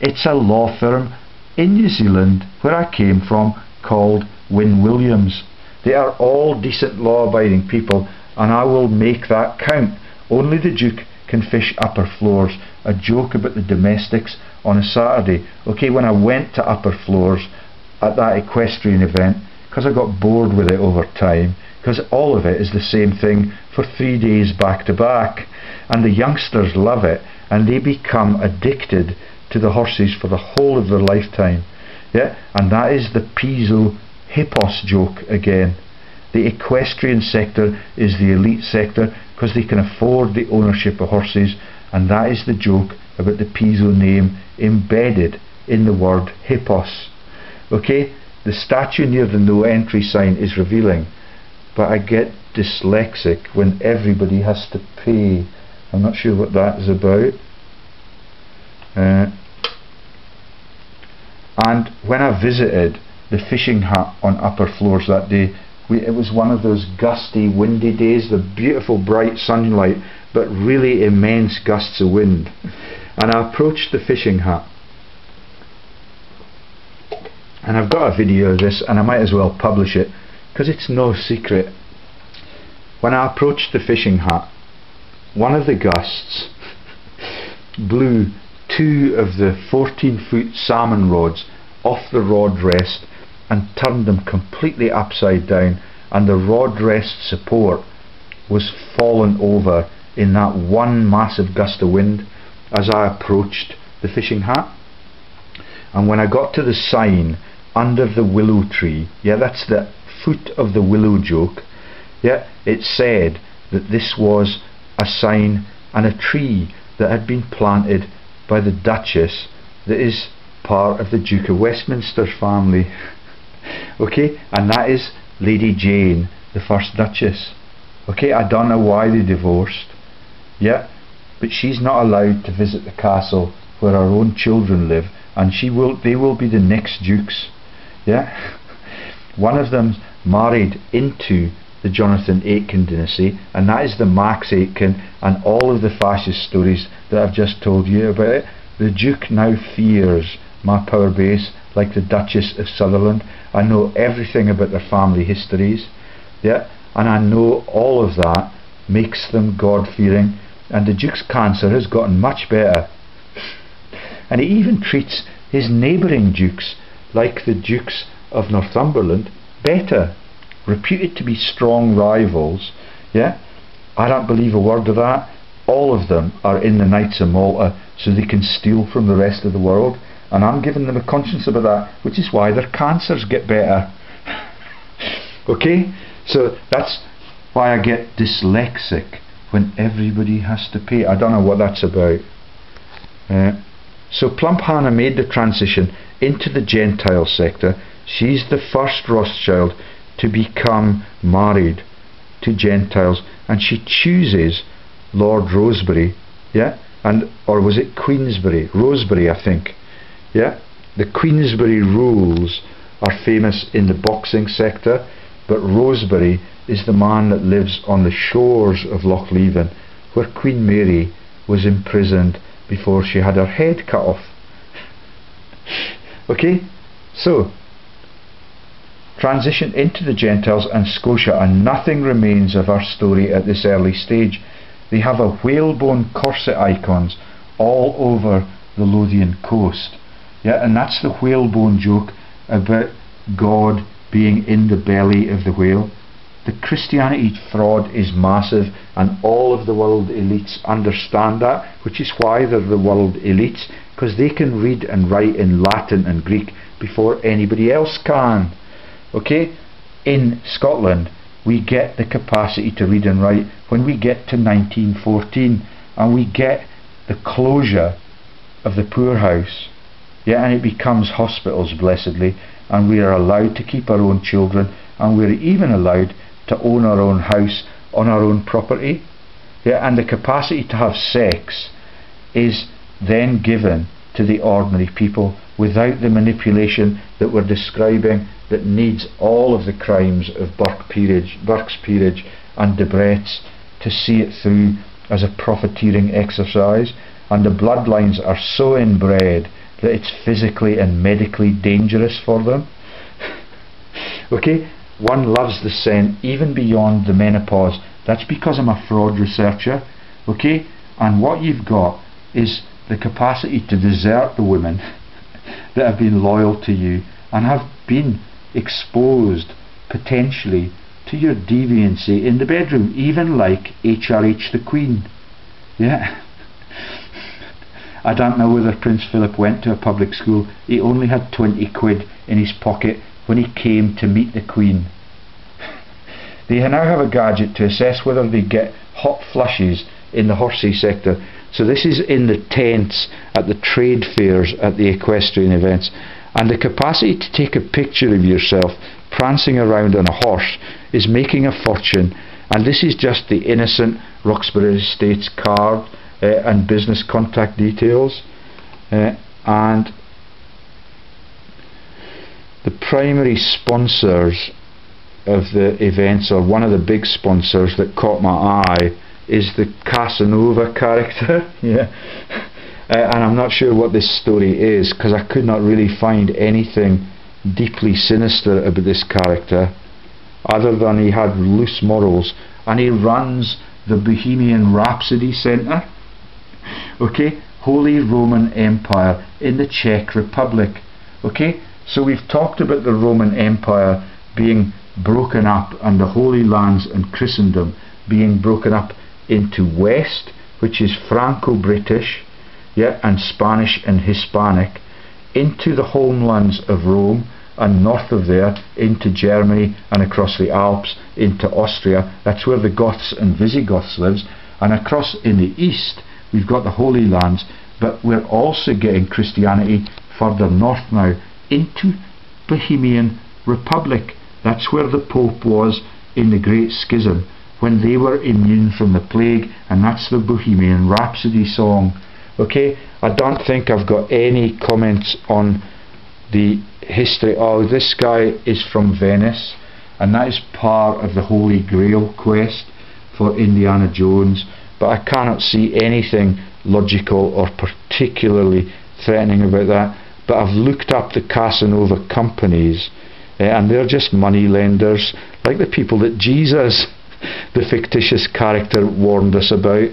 It's a law firm in New Zealand where I came from called Wynn Williams. They are all decent law abiding people and I will make that count. Only the Duke can fish upper floors. A joke about the domestics on a Saturday. Okay, when I went to upper floors at that equestrian event, because I got bored with it over time, because all of it is the same thing for three days back to back, and the youngsters love it, and they become addicted to the horses for the whole of their lifetime. Yeah, and that is the Piso Hippos joke again. The equestrian sector is the elite sector because they can afford the ownership of horses, and that is the joke about the Piso name embedded in the word hippos. Okay, the statue near the no entry sign is revealing, but I get dyslexic when everybody has to pay. I'm not sure what that is about. Uh, and when I visited the fishing hut on upper floors that day, we, it was one of those gusty, windy days, the beautiful bright sunlight, but really immense gusts of wind. [LAUGHS] And I approached the fishing hut, and I've got a video of this and I might as well publish it because it's no secret. When I approached the fishing hut, one of the gusts [LAUGHS] blew two of the 14 foot salmon rods off the rod rest and turned them completely upside down and the rod rest support was fallen over in that one massive gust of wind as I approached the fishing hut. And when I got to the sign under the willow tree, yeah, that's the foot of the willow joke, yeah, it said that this was a sign and a tree that had been planted by the Duchess that is part of the Duke of Westminster family. [LAUGHS] okay, and that is Lady Jane, the first Duchess. Okay, I don't know why they divorced. Yeah, but she's not allowed to visit the castle where her own children live, and she will. They will be the next dukes. Yeah, [LAUGHS] one of them married into the Jonathan Aitken dynasty, and that is the Max Aitken and all of the fascist stories that I've just told you about it. The Duke now fears my power base like the Duchess of Sutherland. I know everything about their family histories, yeah, and I know all of that makes them God fearing. And the Duke's cancer has gotten much better. And he even treats his neighbouring dukes, like the Dukes of Northumberland, better. Reputed to be strong rivals, yeah. I don't believe a word of that. All of them are in the Knights of Malta so they can steal from the rest of the world and I'm giving them a conscience about that, which is why their cancers get better. [LAUGHS] okay? So that's why I get dyslexic when everybody has to pay. I don't know what that's about. Uh, so Plump Hannah made the transition into the Gentile sector. She's the first Rothschild to become married to Gentiles, and she chooses Lord Rosebery, yeah, and or was it Queensberry, Rosebery, I think, yeah, the Queensberry rules are famous in the boxing sector, but Rosebery is the man that lives on the shores of Loch Leven, where Queen Mary was imprisoned before she had her head cut off. [LAUGHS] okay, so transition into the Gentiles and Scotia, and nothing remains of our story at this early stage. They have a whalebone corset icons all over the Lothian coast. Yeah, and that's the whalebone joke about God being in the belly of the whale. The Christianity fraud is massive, and all of the world elites understand that, which is why they're the world elites, because they can read and write in Latin and Greek before anybody else can. Okay? In Scotland, we get the capacity to read and write when we get to 1914 and we get the closure of the poorhouse yeah, and it becomes hospitals, blessedly, and we are allowed to keep our own children, and we're even allowed to own our own house on our own property. Yeah, and the capacity to have sex is then given to the ordinary people without the manipulation that we're describing that needs all of the crimes of Burke Peerage, Burke's Peerage and Debrett's to see it through as a profiteering exercise and the bloodlines are so inbred that it's physically and medically dangerous for them. okay, one loves the scent even beyond the menopause. That's because I'm a fraud researcher. Okay, and what you've got is the capacity to desert the women [LAUGHS] that have been loyal to you and have been exposed potentially to your deviancy in the bedroom, even like HRH the Queen. Yeah. [LAUGHS] I don't know whether Prince Philip went to a public school. He only had 20 quid in his pocket when he came to meet the Queen. [LAUGHS] they now have a gadget to assess whether they get hot flushes in the horsey sector. So this is in the tents at the trade fairs at the equestrian events. And the capacity to take a picture of yourself prancing around on a horse is making a fortune. And this is just the innocent Roxburgh Estates card and business contact details uh, and the primary sponsors of the events or one of the big sponsors that caught my eye is the Casanova character [LAUGHS] yeah uh, and I'm not sure what this story is because I could not really find anything deeply sinister about this character other than he had loose morals and he runs the Bohemian Rhapsody Centre. Okay, Holy Roman Empire in the Czech Republic. Okay, so we've talked about the Roman Empire being broken up and the Holy Lands and Christendom being broken up into West, which is Franco-British, yeah, and Spanish and Hispanic, into the homelands of Rome, and north of there into Germany and across the Alps into Austria. That's where the Goths and Visigoths lives. And across in the east, we've got the Holy Lands, but we're also getting Christianity further north now into Bohemian Republic. That's where the Pope was in the Great Schism when they were immune from the plague, and that's the Bohemian Rhapsody song. Okay, I don't think I've got any comments on the history. Oh, this guy is from Venice, and that is part of the Holy Grail quest for Indiana Jones. But I cannot see anything logical or particularly threatening about that. But I've looked up the Casanova companies, uh, and they're just money lenders, like the people that Jesus [LAUGHS] the fictitious character warned us about.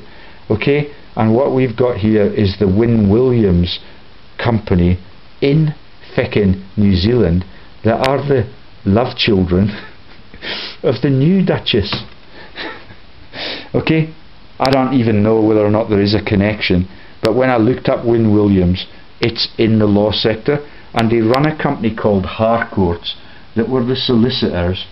Okay? And what we've got here is the Wynn Williams company in feckin' New Zealand that are the love children [LAUGHS] of the new Duchess. [LAUGHS] okay? I don't even know whether or not there is a connection, but when I looked up Wynn Williams, it's in the law sector, and they run a company called Harcourts that were the solicitors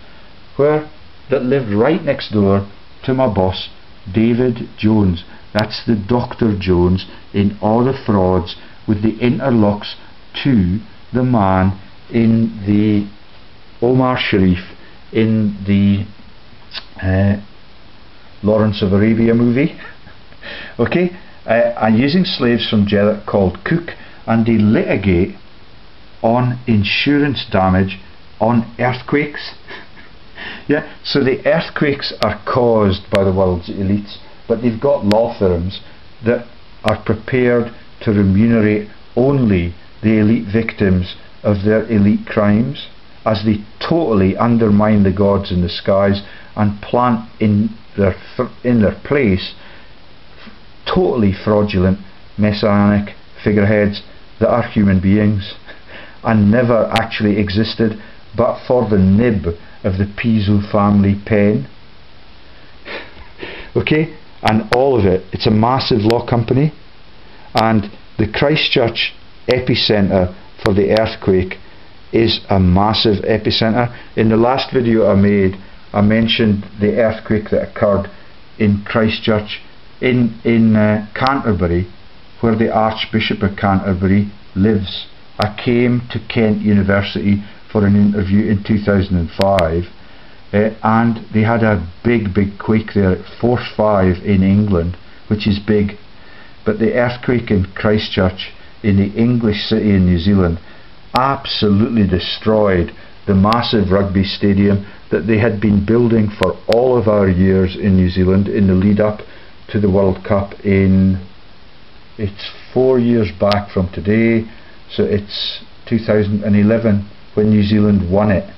where that lived right next door to my boss, David Jones. That's the Dr. Jones in all the frauds with the interlocks to the man in the Omar Sharif in the uh, Lawrence of Arabia movie. [LAUGHS] okay, uh, I'm using slaves from Jeddah called Cook, and they litigate on insurance damage on earthquakes. [LAUGHS] Yeah, so the earthquakes are caused by the world's elites, but they've got law firms that are prepared to remunerate only the elite victims of their elite crimes as they totally undermine the gods in the skies and plant in their in their place totally fraudulent messianic figureheads that are human beings [LAUGHS] and never actually existed but for the nib of the Piso family pen. [LAUGHS] okay, and all of it. It's a massive law company, and the Christchurch epicenter for the earthquake is a massive epicenter. In the last video I made, I mentioned the earthquake that occurred in Christchurch in in uh, Canterbury, where the Archbishop of Canterbury lives. I came to Kent University for an interview in 2005 uh, and they had a big big quake there at force 5 in England which is big but the earthquake in Christchurch in the English city in New Zealand absolutely destroyed the massive rugby stadium that they had been building for all of our years in New Zealand in the lead up to the World Cup in it's four years back from today so it's 2011 when New Zealand won it.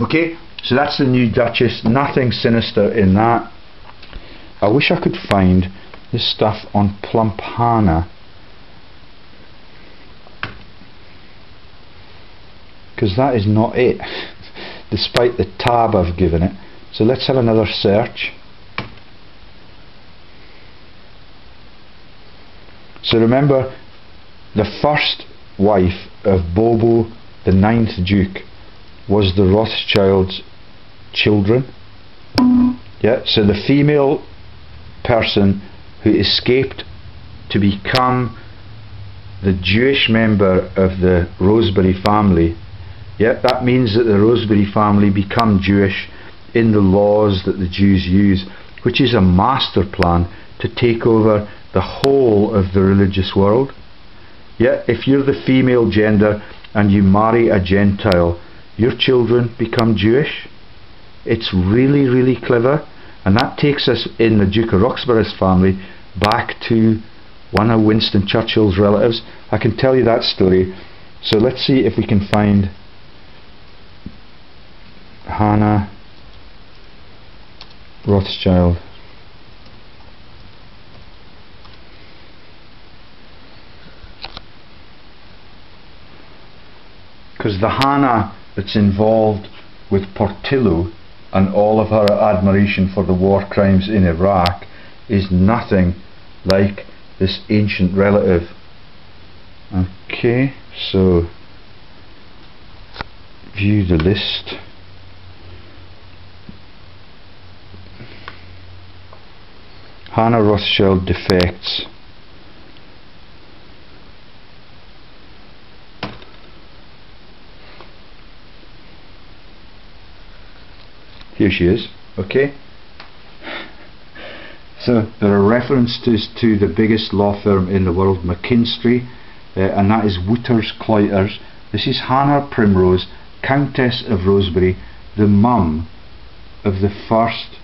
Okay, so that's the new Duchess, nothing sinister in that. I wish I could find this stuff on Plumpana. Because that is not it, [LAUGHS] despite the tab I've given it. So let's have another search. So remember, the first wife of Bobo, the ninth Duke, was the Rothschild's children. Yeah, so the female person who escaped to become the Jewish member of the Rosebery family, yeah, that means that the Rosebery family become Jewish in the laws that the Jews use, which is a master plan to take over the whole of the religious world. Yeah, if you're the female gender and you marry a Gentile, your children become Jewish. It's really, really clever. And that takes us in the Duke of Roxburgh's family back to one of Winston Churchill's relatives. I can tell you that story. So let's see if we can find Hannah Rothschild. Because the Hannah that's involved with Portillo and all of her admiration for the war crimes in Iraq is nothing like this ancient relative. Okay, so view the list. Hannah Rothschild defects. Here she is, okay? So there are references to the biggest law firm in the world, McKinstry, uh, and that is Wouters Cloyters. This is Hannah Primrose, Countess of Rosebery, the mum of the first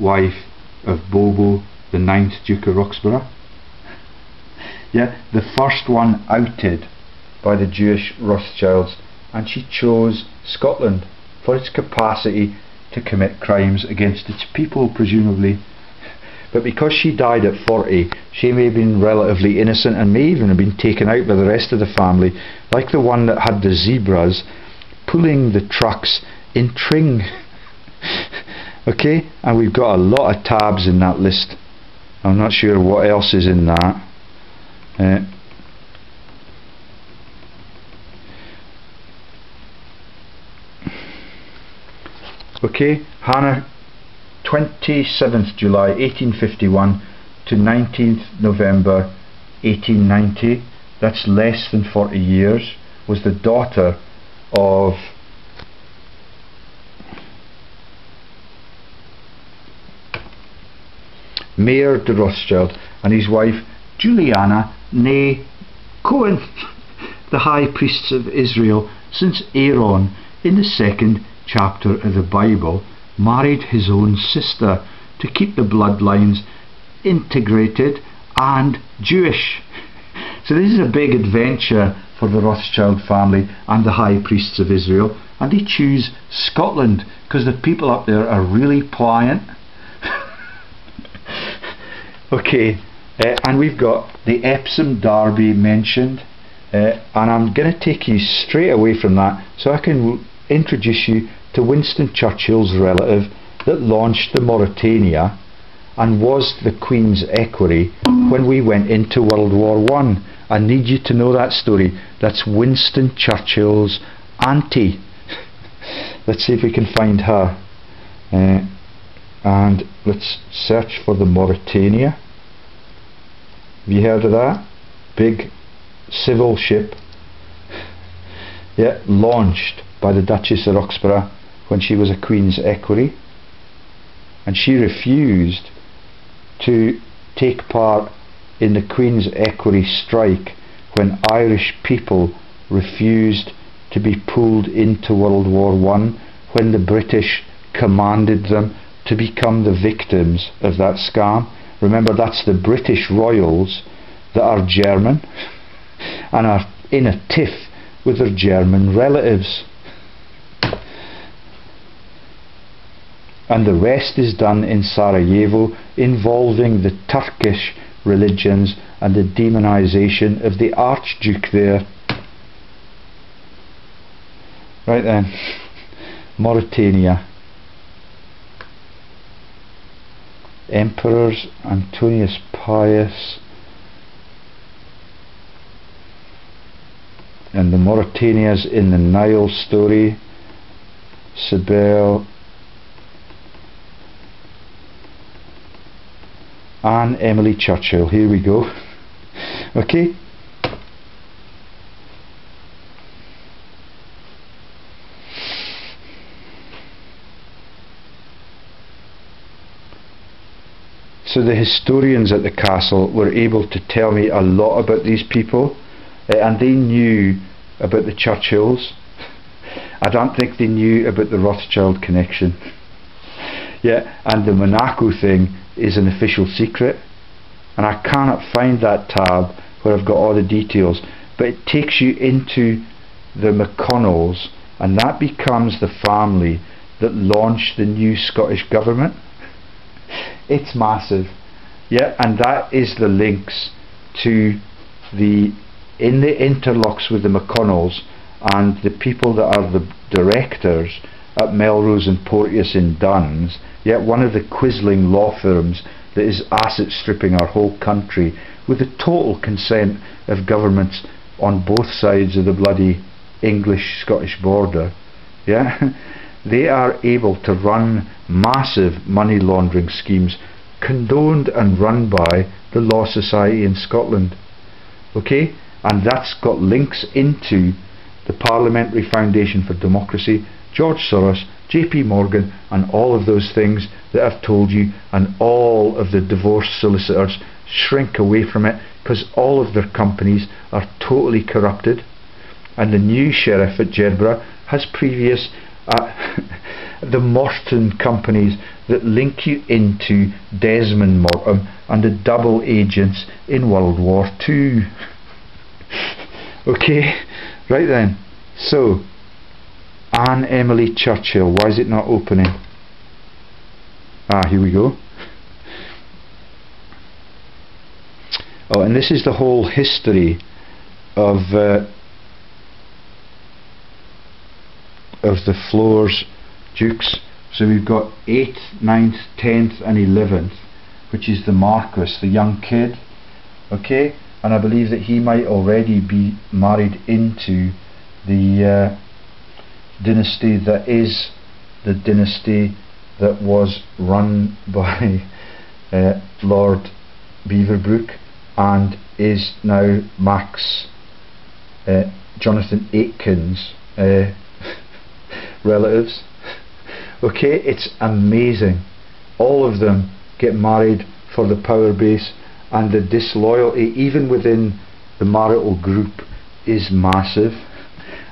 wife of Bobo, the ninth Duke of Roxburgh. yeah, the first one outed by the Jewish Rothschilds, and she chose Scotland for its capacity to commit crimes against its people, presumably. But because she died at 40, she may have been relatively innocent and may even have been taken out by the rest of the family, like the one that had the zebras pulling the trucks in Tring. [LAUGHS] okay, and we've got a lot of tabs in that list. I'm not sure what else is in that. Uh, Okay, Hannah, 27th July 1851 to 19th November 1890, that's less than 40 years, was the daughter of Mayer de Rothschild and his wife Juliana née Cohen, the high priests of Israel since Aaron in the second chapter of the Bible married his own sister to keep the bloodlines integrated and Jewish. So this is a big adventure for the Rothschild family and the high priests of Israel and they choose Scotland because the people up there are really pliant. Okay, uh, and we've got the Epsom Derby mentioned uh, and I'm going to take you straight away from that so I can introduce you to Winston Churchill's relative that launched the Mauretania and was the Queen's equerry when we went into World War One. I. I need you to know that story. That's Winston Churchill's auntie. [LAUGHS] let's see if we can find her. Uh, and let's search for the Mauretania. Have you heard of that? Big civil ship. [LAUGHS] yeah, launched by the Duchess of Roxburgh when she was a Queen's equerry and she refused to take part in the Queen's equerry strike when Irish people refused to be pulled into World War One when the British commanded them to become the victims of that scam. Remember that's the British royals that are German and are in a tiff with their German relatives. and the rest is done in Sarajevo involving the Turkish religions and the demonization of the Archduke there. Right then, Mauretania. Emperors Antonius Pius and the Mauretanias in the Nile story, Cybele Anne Emily Churchill. Here we go. [LAUGHS] Okay. So the historians at the castle were able to tell me a lot about these people uh, and they knew about the Churchills. [LAUGHS] I don't think they knew about the Rothschild connection. [LAUGHS] Yeah, and the Monaco thing is an official secret and I cannot find that tab where I've got all the details, but it takes you into the McConnells, and that becomes the family that launched the new Scottish government. It's massive, yeah, and that is the links to the in the interlocks with the McConnells and the people that are the directors at Melrose and Porteous in Duns, yet one of the quisling law firms that is asset stripping our whole country with the total consent of governments on both sides of the bloody English Scottish border. Yeah? [LAUGHS] they are able to run massive money laundering schemes condoned and run by the Law Society in Scotland. Okay? And that's got links into the Parliamentary Foundation for Democracy, George Soros, JP Morgan, and all of those things that I've told you, and all of the divorce solicitors shrink away from it because all of their companies are totally corrupted. And the new sheriff at Jedburgh has previous [LAUGHS] the Morton companies that link you into Desmond Morton and the double agents in World War II. [LAUGHS] okay, right then. So, Anne Emily Churchill, why is it not opening? Ah, here we go. Oh, and this is the whole history of uh, of the floors dukes. So we've got 8th, 9th, 10th and 11th, which is the Marquis, the young kid. Okay, and I believe that he might already be married into the uh, dynasty that is the dynasty that was run [LAUGHS] by uh, Lord Beaverbrook and is now Max uh, Jonathan Aitken's uh, relatives. Okay, it's amazing. All of them get married for the power base, and the disloyalty, even within the marital group, is massive.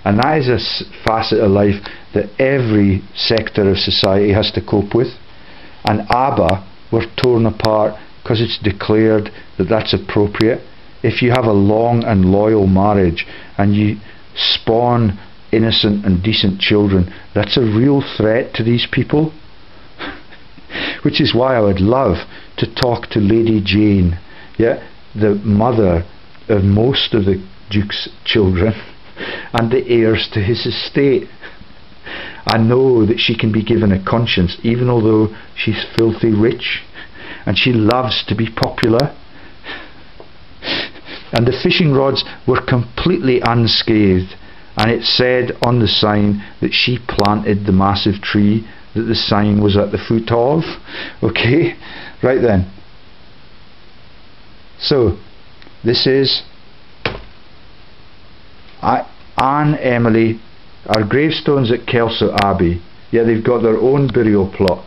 And that is a facet of life that every sector of society has to cope with. And ABBA were torn apart because it's declared that that's appropriate. If you have a long and loyal marriage and you spawn innocent and decent children, that's a real threat to these people. [LAUGHS] Which is why I would love to talk to Lady Jane, yeah, the mother of most of the Duke's children [LAUGHS] and the heirs to his estate. I know that she can be given a conscience, even although she's filthy rich and she loves to be popular. And the fishing rods were completely unscathed, and it said on the sign that she planted the massive tree that the sign was at the foot of. Okay, right then. So, this is I, Anne Emily. Our gravestones at Kelso Abbey. Yeah, they've got their own burial plot.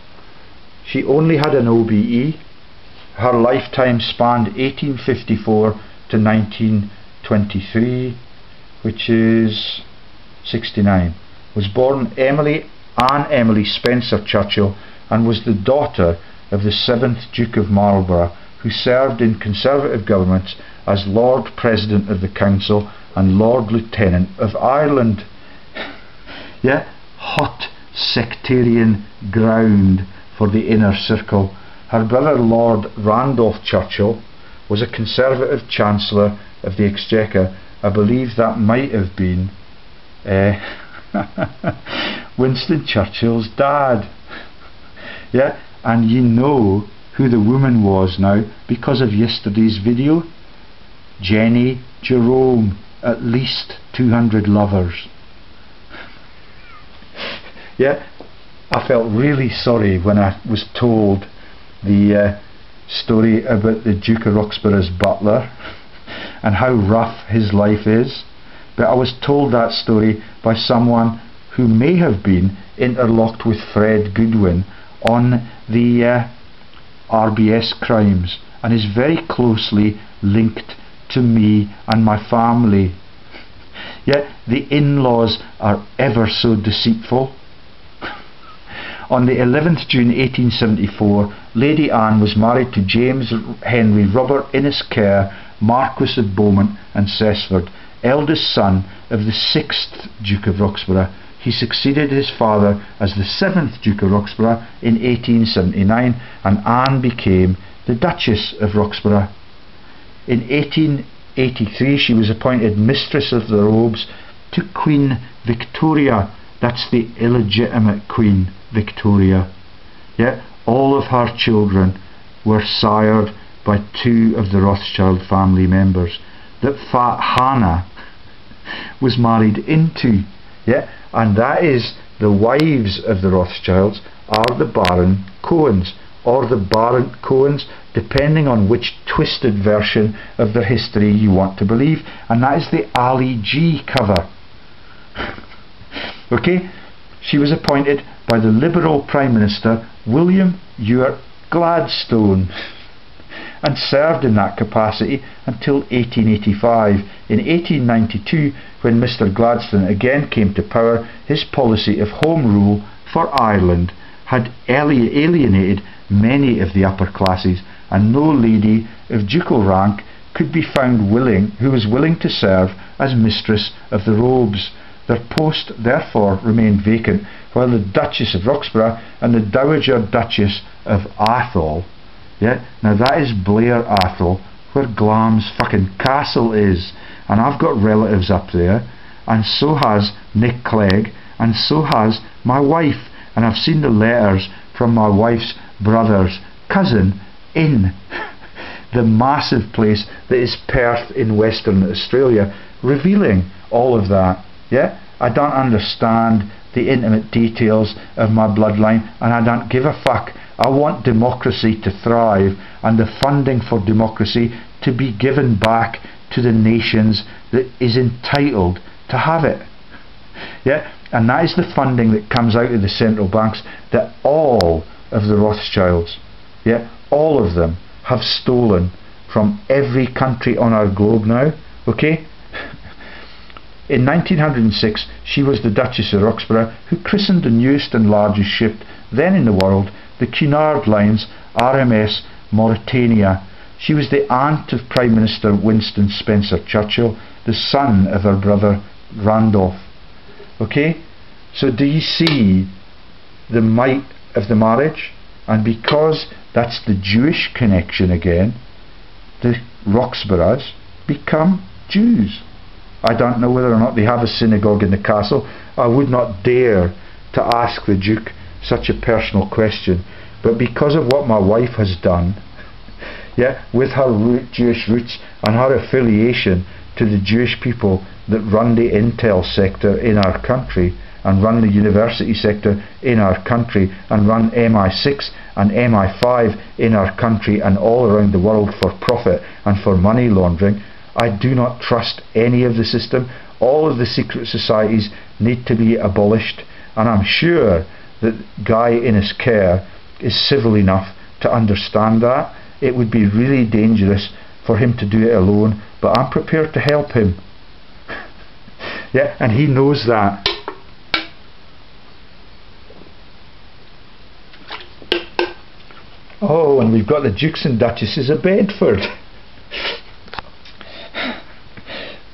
She only had an OBE her lifetime spanned 1854 to 1923, which is 69. Was born Emily Anne Emily Spencer Churchill and was the daughter of the 7th Duke of Marlborough, who served in Conservative governments as Lord President of the Council and Lord Lieutenant of Ireland. yeah, hot sectarian ground for the inner circle her brother Lord Randolph Churchill was a Conservative Chancellor of the Exchequer. I believe that might have been uh, [LAUGHS] Winston Churchill's dad. [LAUGHS] yeah, and you know who the woman was now because of yesterday's video. Jennie Jerome, at least 200 lovers. [LAUGHS] yeah, I felt really sorry when I was told the uh, story about the Duke of Roxburgh's butler and how rough his life is. But I was told that story by someone who may have been interlocked with Fred Goodwin on the uh, RBS crimes and is very closely linked to me and my family. [LAUGHS] Yet the in-laws are ever so deceitful. On the 11th June 1874, Lady Anne was married to James Henry Robert Innes Ker, Marquis of Bowmont and Cessford, eldest son of the sixth Duke of Roxburgh. He succeeded his father as the seventh Duke of Roxburgh in 1879 and Anne became the Duchess of Roxburgh. In 1883 she was appointed Mistress of the Robes to Queen Victoria. That's the illegitimate Queen Victoria. Yet all of her children were sired by two of the Rothschild family members that Fat Hannah [LAUGHS] was married into. Yeah, and that is the wives of the Rothschilds are the Baron Cohens or the Baron Cohens, depending on which twisted version of their history you want to believe, and that is the Ali G cover. [LAUGHS] okay, she was appointed by the Liberal Prime Minister William Ewart Gladstone and served in that capacity until 1885. In 1892, when Mr Gladstone again came to power, his policy of Home Rule for Ireland had alienated many of the upper classes, and no lady of ducal rank could be found willing who was willing to serve as mistress of the robes. Their post therefore remained vacant, while the Duchess of Roxburgh and the Dowager Duchess of Atholl, yeah, Now that is Blair Atholl, where Glamis fucking castle is. And I've got relatives up there, and so has Nick Clegg, and so has my wife. And I've seen the letters from my wife's brother's cousin in [LAUGHS] the massive place that is Perth in Western Australia, revealing all of that. Yeah? I don't understand the intimate details of my bloodline, and I don't give a fuck I want democracy to thrive and the funding for democracy to be given back to the nations that is entitled to have it. Yeah, and that is the funding that comes out of the central banks that all of the Rothschilds, yeah, all of them have stolen from every country on our globe now. Okay? In 1906, she was the Duchess of Roxburgh who christened the newest and largest ship then in the world the Cunard Line's RMS Mauretania. She was the aunt of Prime Minister Winston Spencer Churchill, the son of her brother Randolph. Okay? So do you see the might of the marriage? And because that's the Jewish connection again, the Roxburghs become Jews. I don't know whether or not they have a synagogue in the castle. I would not dare to ask the Duke such a personal question, but because of what my wife has done, [LAUGHS] yeah, with her root, Jewish roots and her affiliation to the Jewish people that run the intel sector in our country and run the university sector in our country and run MI6 and MI5 in our country and all around the world for profit and for money laundering, I do not trust any of the system. All of the secret societies need to be abolished and I'm sure that Guy Innes Ker is civil enough to understand that. It would be really dangerous for him to do it alone, but I'm prepared to help him. [LAUGHS] yeah, and he knows that. Oh, and we've got the Dukes and Duchesses of Bedford. [LAUGHS]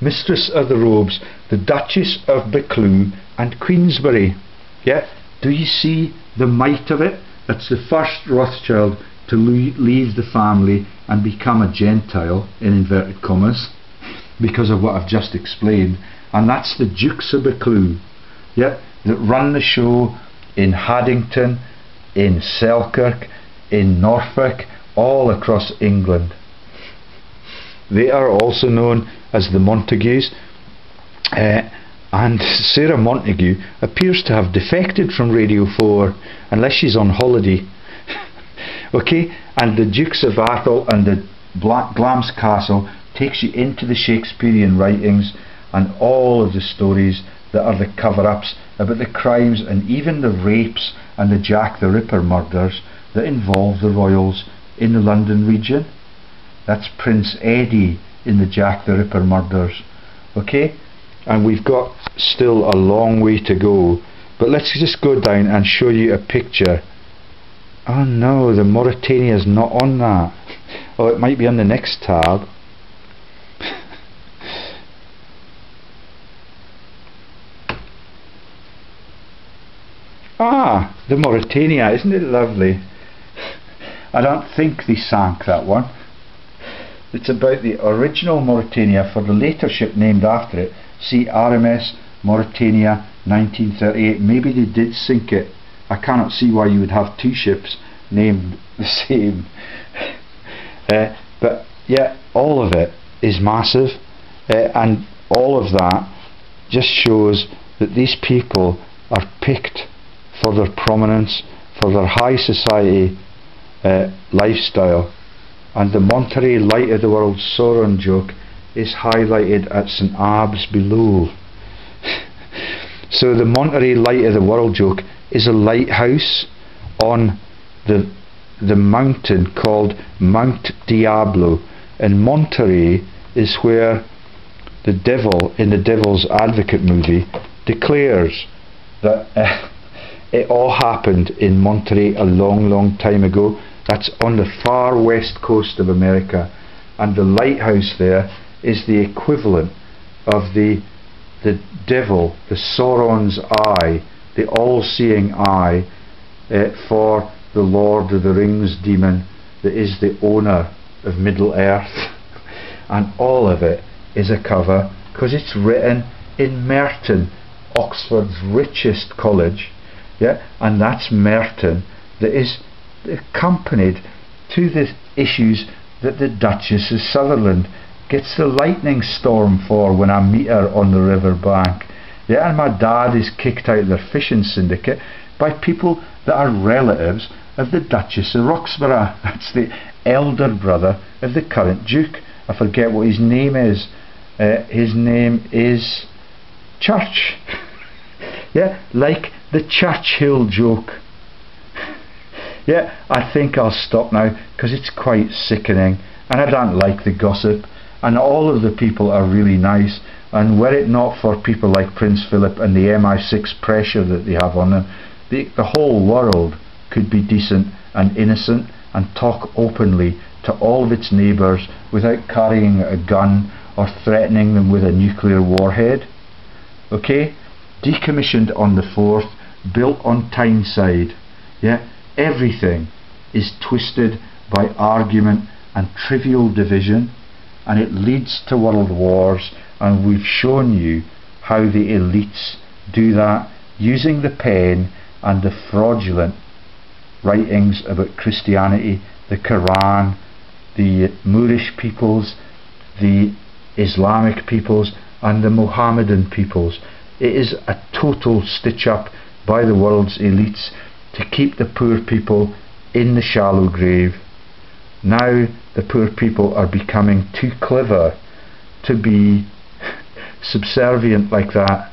Mistress of the Robes, the Duchess of Buccleuch and Queensberry. Yeah, do you see the might of it? It's the first Rothschild to leave the family and become a Gentile, in inverted commas, because of what I've just explained. And that's the Dukes of Buccleuch, yeah, that run the show in Haddington, in Selkirk, in Norfolk, all across England. They are also known as the Montagues. Uh, and Sarah Montague appears to have defected from Radio 4 unless she's on holiday. [LAUGHS] okay, and the Dukes of Atholl and the Black Glamis Castle takes you into the Shakespearean writings and all of the stories that are the cover-ups about the crimes and even the rapes and the Jack the Ripper murders that involve the royals in the London region. That's Prince Eddie in the Jack the Ripper murders. Okay? and we've got still a long way to go but let's just go down and show you a picture Oh no, the Mauretania is not on that. Oh, it might be on the next tab. ah, the Mauretania, isn't it lovely? I don't think they sank that one. It's about the original Mauretania for the later ship named after it. See RMS Mauretania 1938. Maybe they did sink it. I cannot see why you would have two ships named [LAUGHS] the same. [LAUGHS] uh, but yeah, all of it is massive, uh, and all of that just shows that these people are picked for their prominence, for their high society uh, lifestyle. And the Monterey Light of the World Sauron joke is highlighted at St Abbs below. [LAUGHS] so the Monterey Light of the World joke is a lighthouse on the the mountain called Mount Diablo and Monterey is where the devil in the Devil's Advocate movie declares that uh, [LAUGHS] it all happened in Monterey a long long time ago that's on the far west coast of America and the lighthouse there is the equivalent of the the devil the Sauron's eye the all-seeing eye uh, for the Lord of the Rings demon that is the owner of Middle Earth. [LAUGHS] and all of it is a cover because it's written in Merton, Oxford's richest college. Yeah, and that's Merton that is accompanied to the issues that the Duchess of Sutherland gets the lightning storm for when I meet her on the river bank. Yeah, and my dad is kicked out of their fishing syndicate by people that are relatives of the Duchess of Roxburgh. [LAUGHS] That's the elder brother of the current Duke. I forget what his name is. Uh, his name is Church. [LAUGHS] yeah, like the Churchill joke. Yeah, I think I'll stop now because it's quite sickening and I don't like the gossip and all of the people are really nice and were it not for people like Prince Philip and the MI6 pressure that they have on them the, the whole world could be decent and innocent and talk openly to all of its neighbours without carrying a gun or threatening them with a nuclear warhead. Okay? Decommissioned on the 4th, built on Tyneside. Yeah? Everything is twisted by argument and trivial division and it leads to world wars and we've shown you how the elites do that using the pen and the fraudulent writings about Christianity, the Quran, the Moorish peoples, the Islamic peoples, and the Mohammedan peoples. It is a total stitch up by the world's elites to keep the poor people in the shallow grave. Now the poor people are becoming too clever to be [LAUGHS] subservient like that.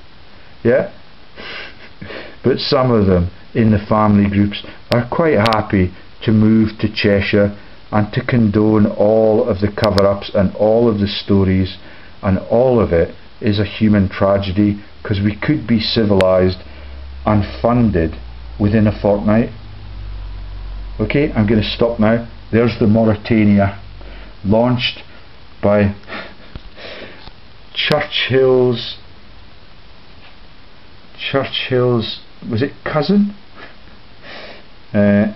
Yeah? [LAUGHS] But some of them in the family groups are quite happy to move to Cheshire and to condone all of the cover-ups and all of the stories and all of it is a human tragedy because we could be civilized and funded within a fortnight. Okay I'm going to stop now. There's the Mauretania launched by Churchill's Churchill's was it cousin? Uh,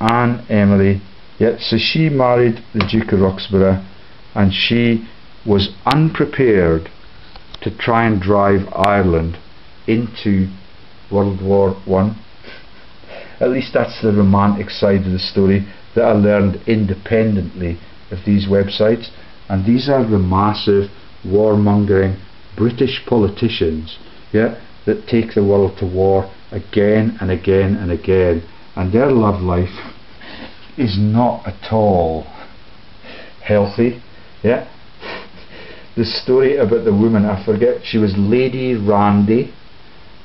Anne Emily. Yeah, so she married the Duke of Roxburgh and she was unprepared to try and drive Ireland into World War One. At least that's the romantic side of the story that I learned independently of these websites. And these are the massive warmongering British politicians, yeah, that take the world to war again and again and again and their love life [LAUGHS] is not at all healthy yeah the story about the woman I forget she was Lady Randy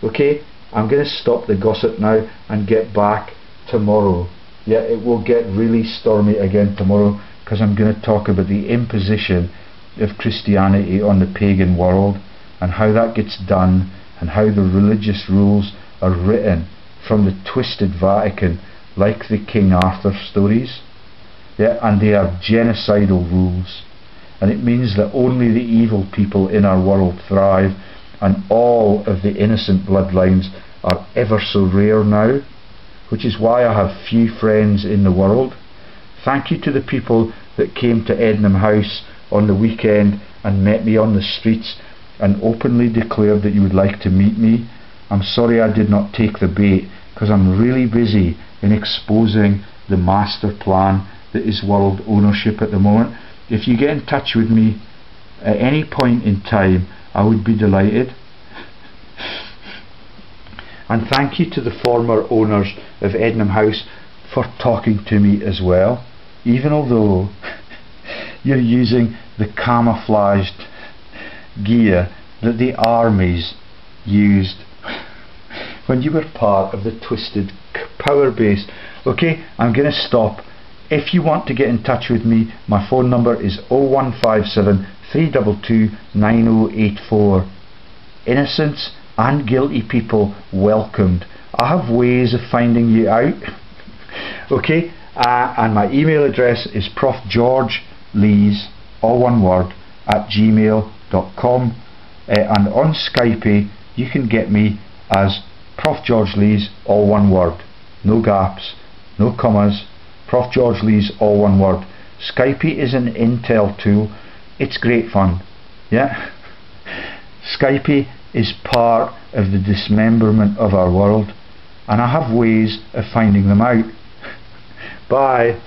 okay I'm going to stop the gossip now and get back tomorrow yeah it will get really stormy again tomorrow because I'm going to talk about the imposition of Christianity on the pagan world and how that gets done and how the religious rules are written from the twisted Vatican like the King Arthur stories. Yeah, and they are genocidal rules. And it means that only the evil people in our world thrive and all of the innocent bloodlines are ever so rare now, which is why I have few friends in the world. Thank you to the people that came to Ednam House on the weekend and met me on the streets and openly declared that you would like to meet me. I'm sorry I did not take the bait because I'm really busy in exposing the master plan that is world ownership at the moment. If you get in touch with me at any point in time, I would be delighted. [LAUGHS] And thank you to the former owners of Ednam House for talking to me as well, even although [LAUGHS] you're using the camouflaged gear that the armies used [LAUGHS] when you were part of the twisted power base. Okay, I'm going to stop. If you want to get in touch with me, my phone number is 0157 322 9084. Innocents and guilty people welcomed. I have ways of finding you out. [LAUGHS] okay, uh, and my email address is profgeorgelees, all one word, at gmail.com. Uh, and on Skype, you can get me as Prof George Lees, all one word, no gaps, no commas. Prof George Lees, all one word. Skype is an Intel tool. It's great fun. Yeah. [LAUGHS] Skype is part of the dismemberment of our world, and I have ways of finding them out. [LAUGHS] Bye.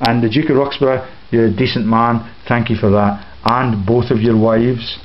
And the Duke of Roxburgh, you're a decent man. Thank you for that. And both of your wives.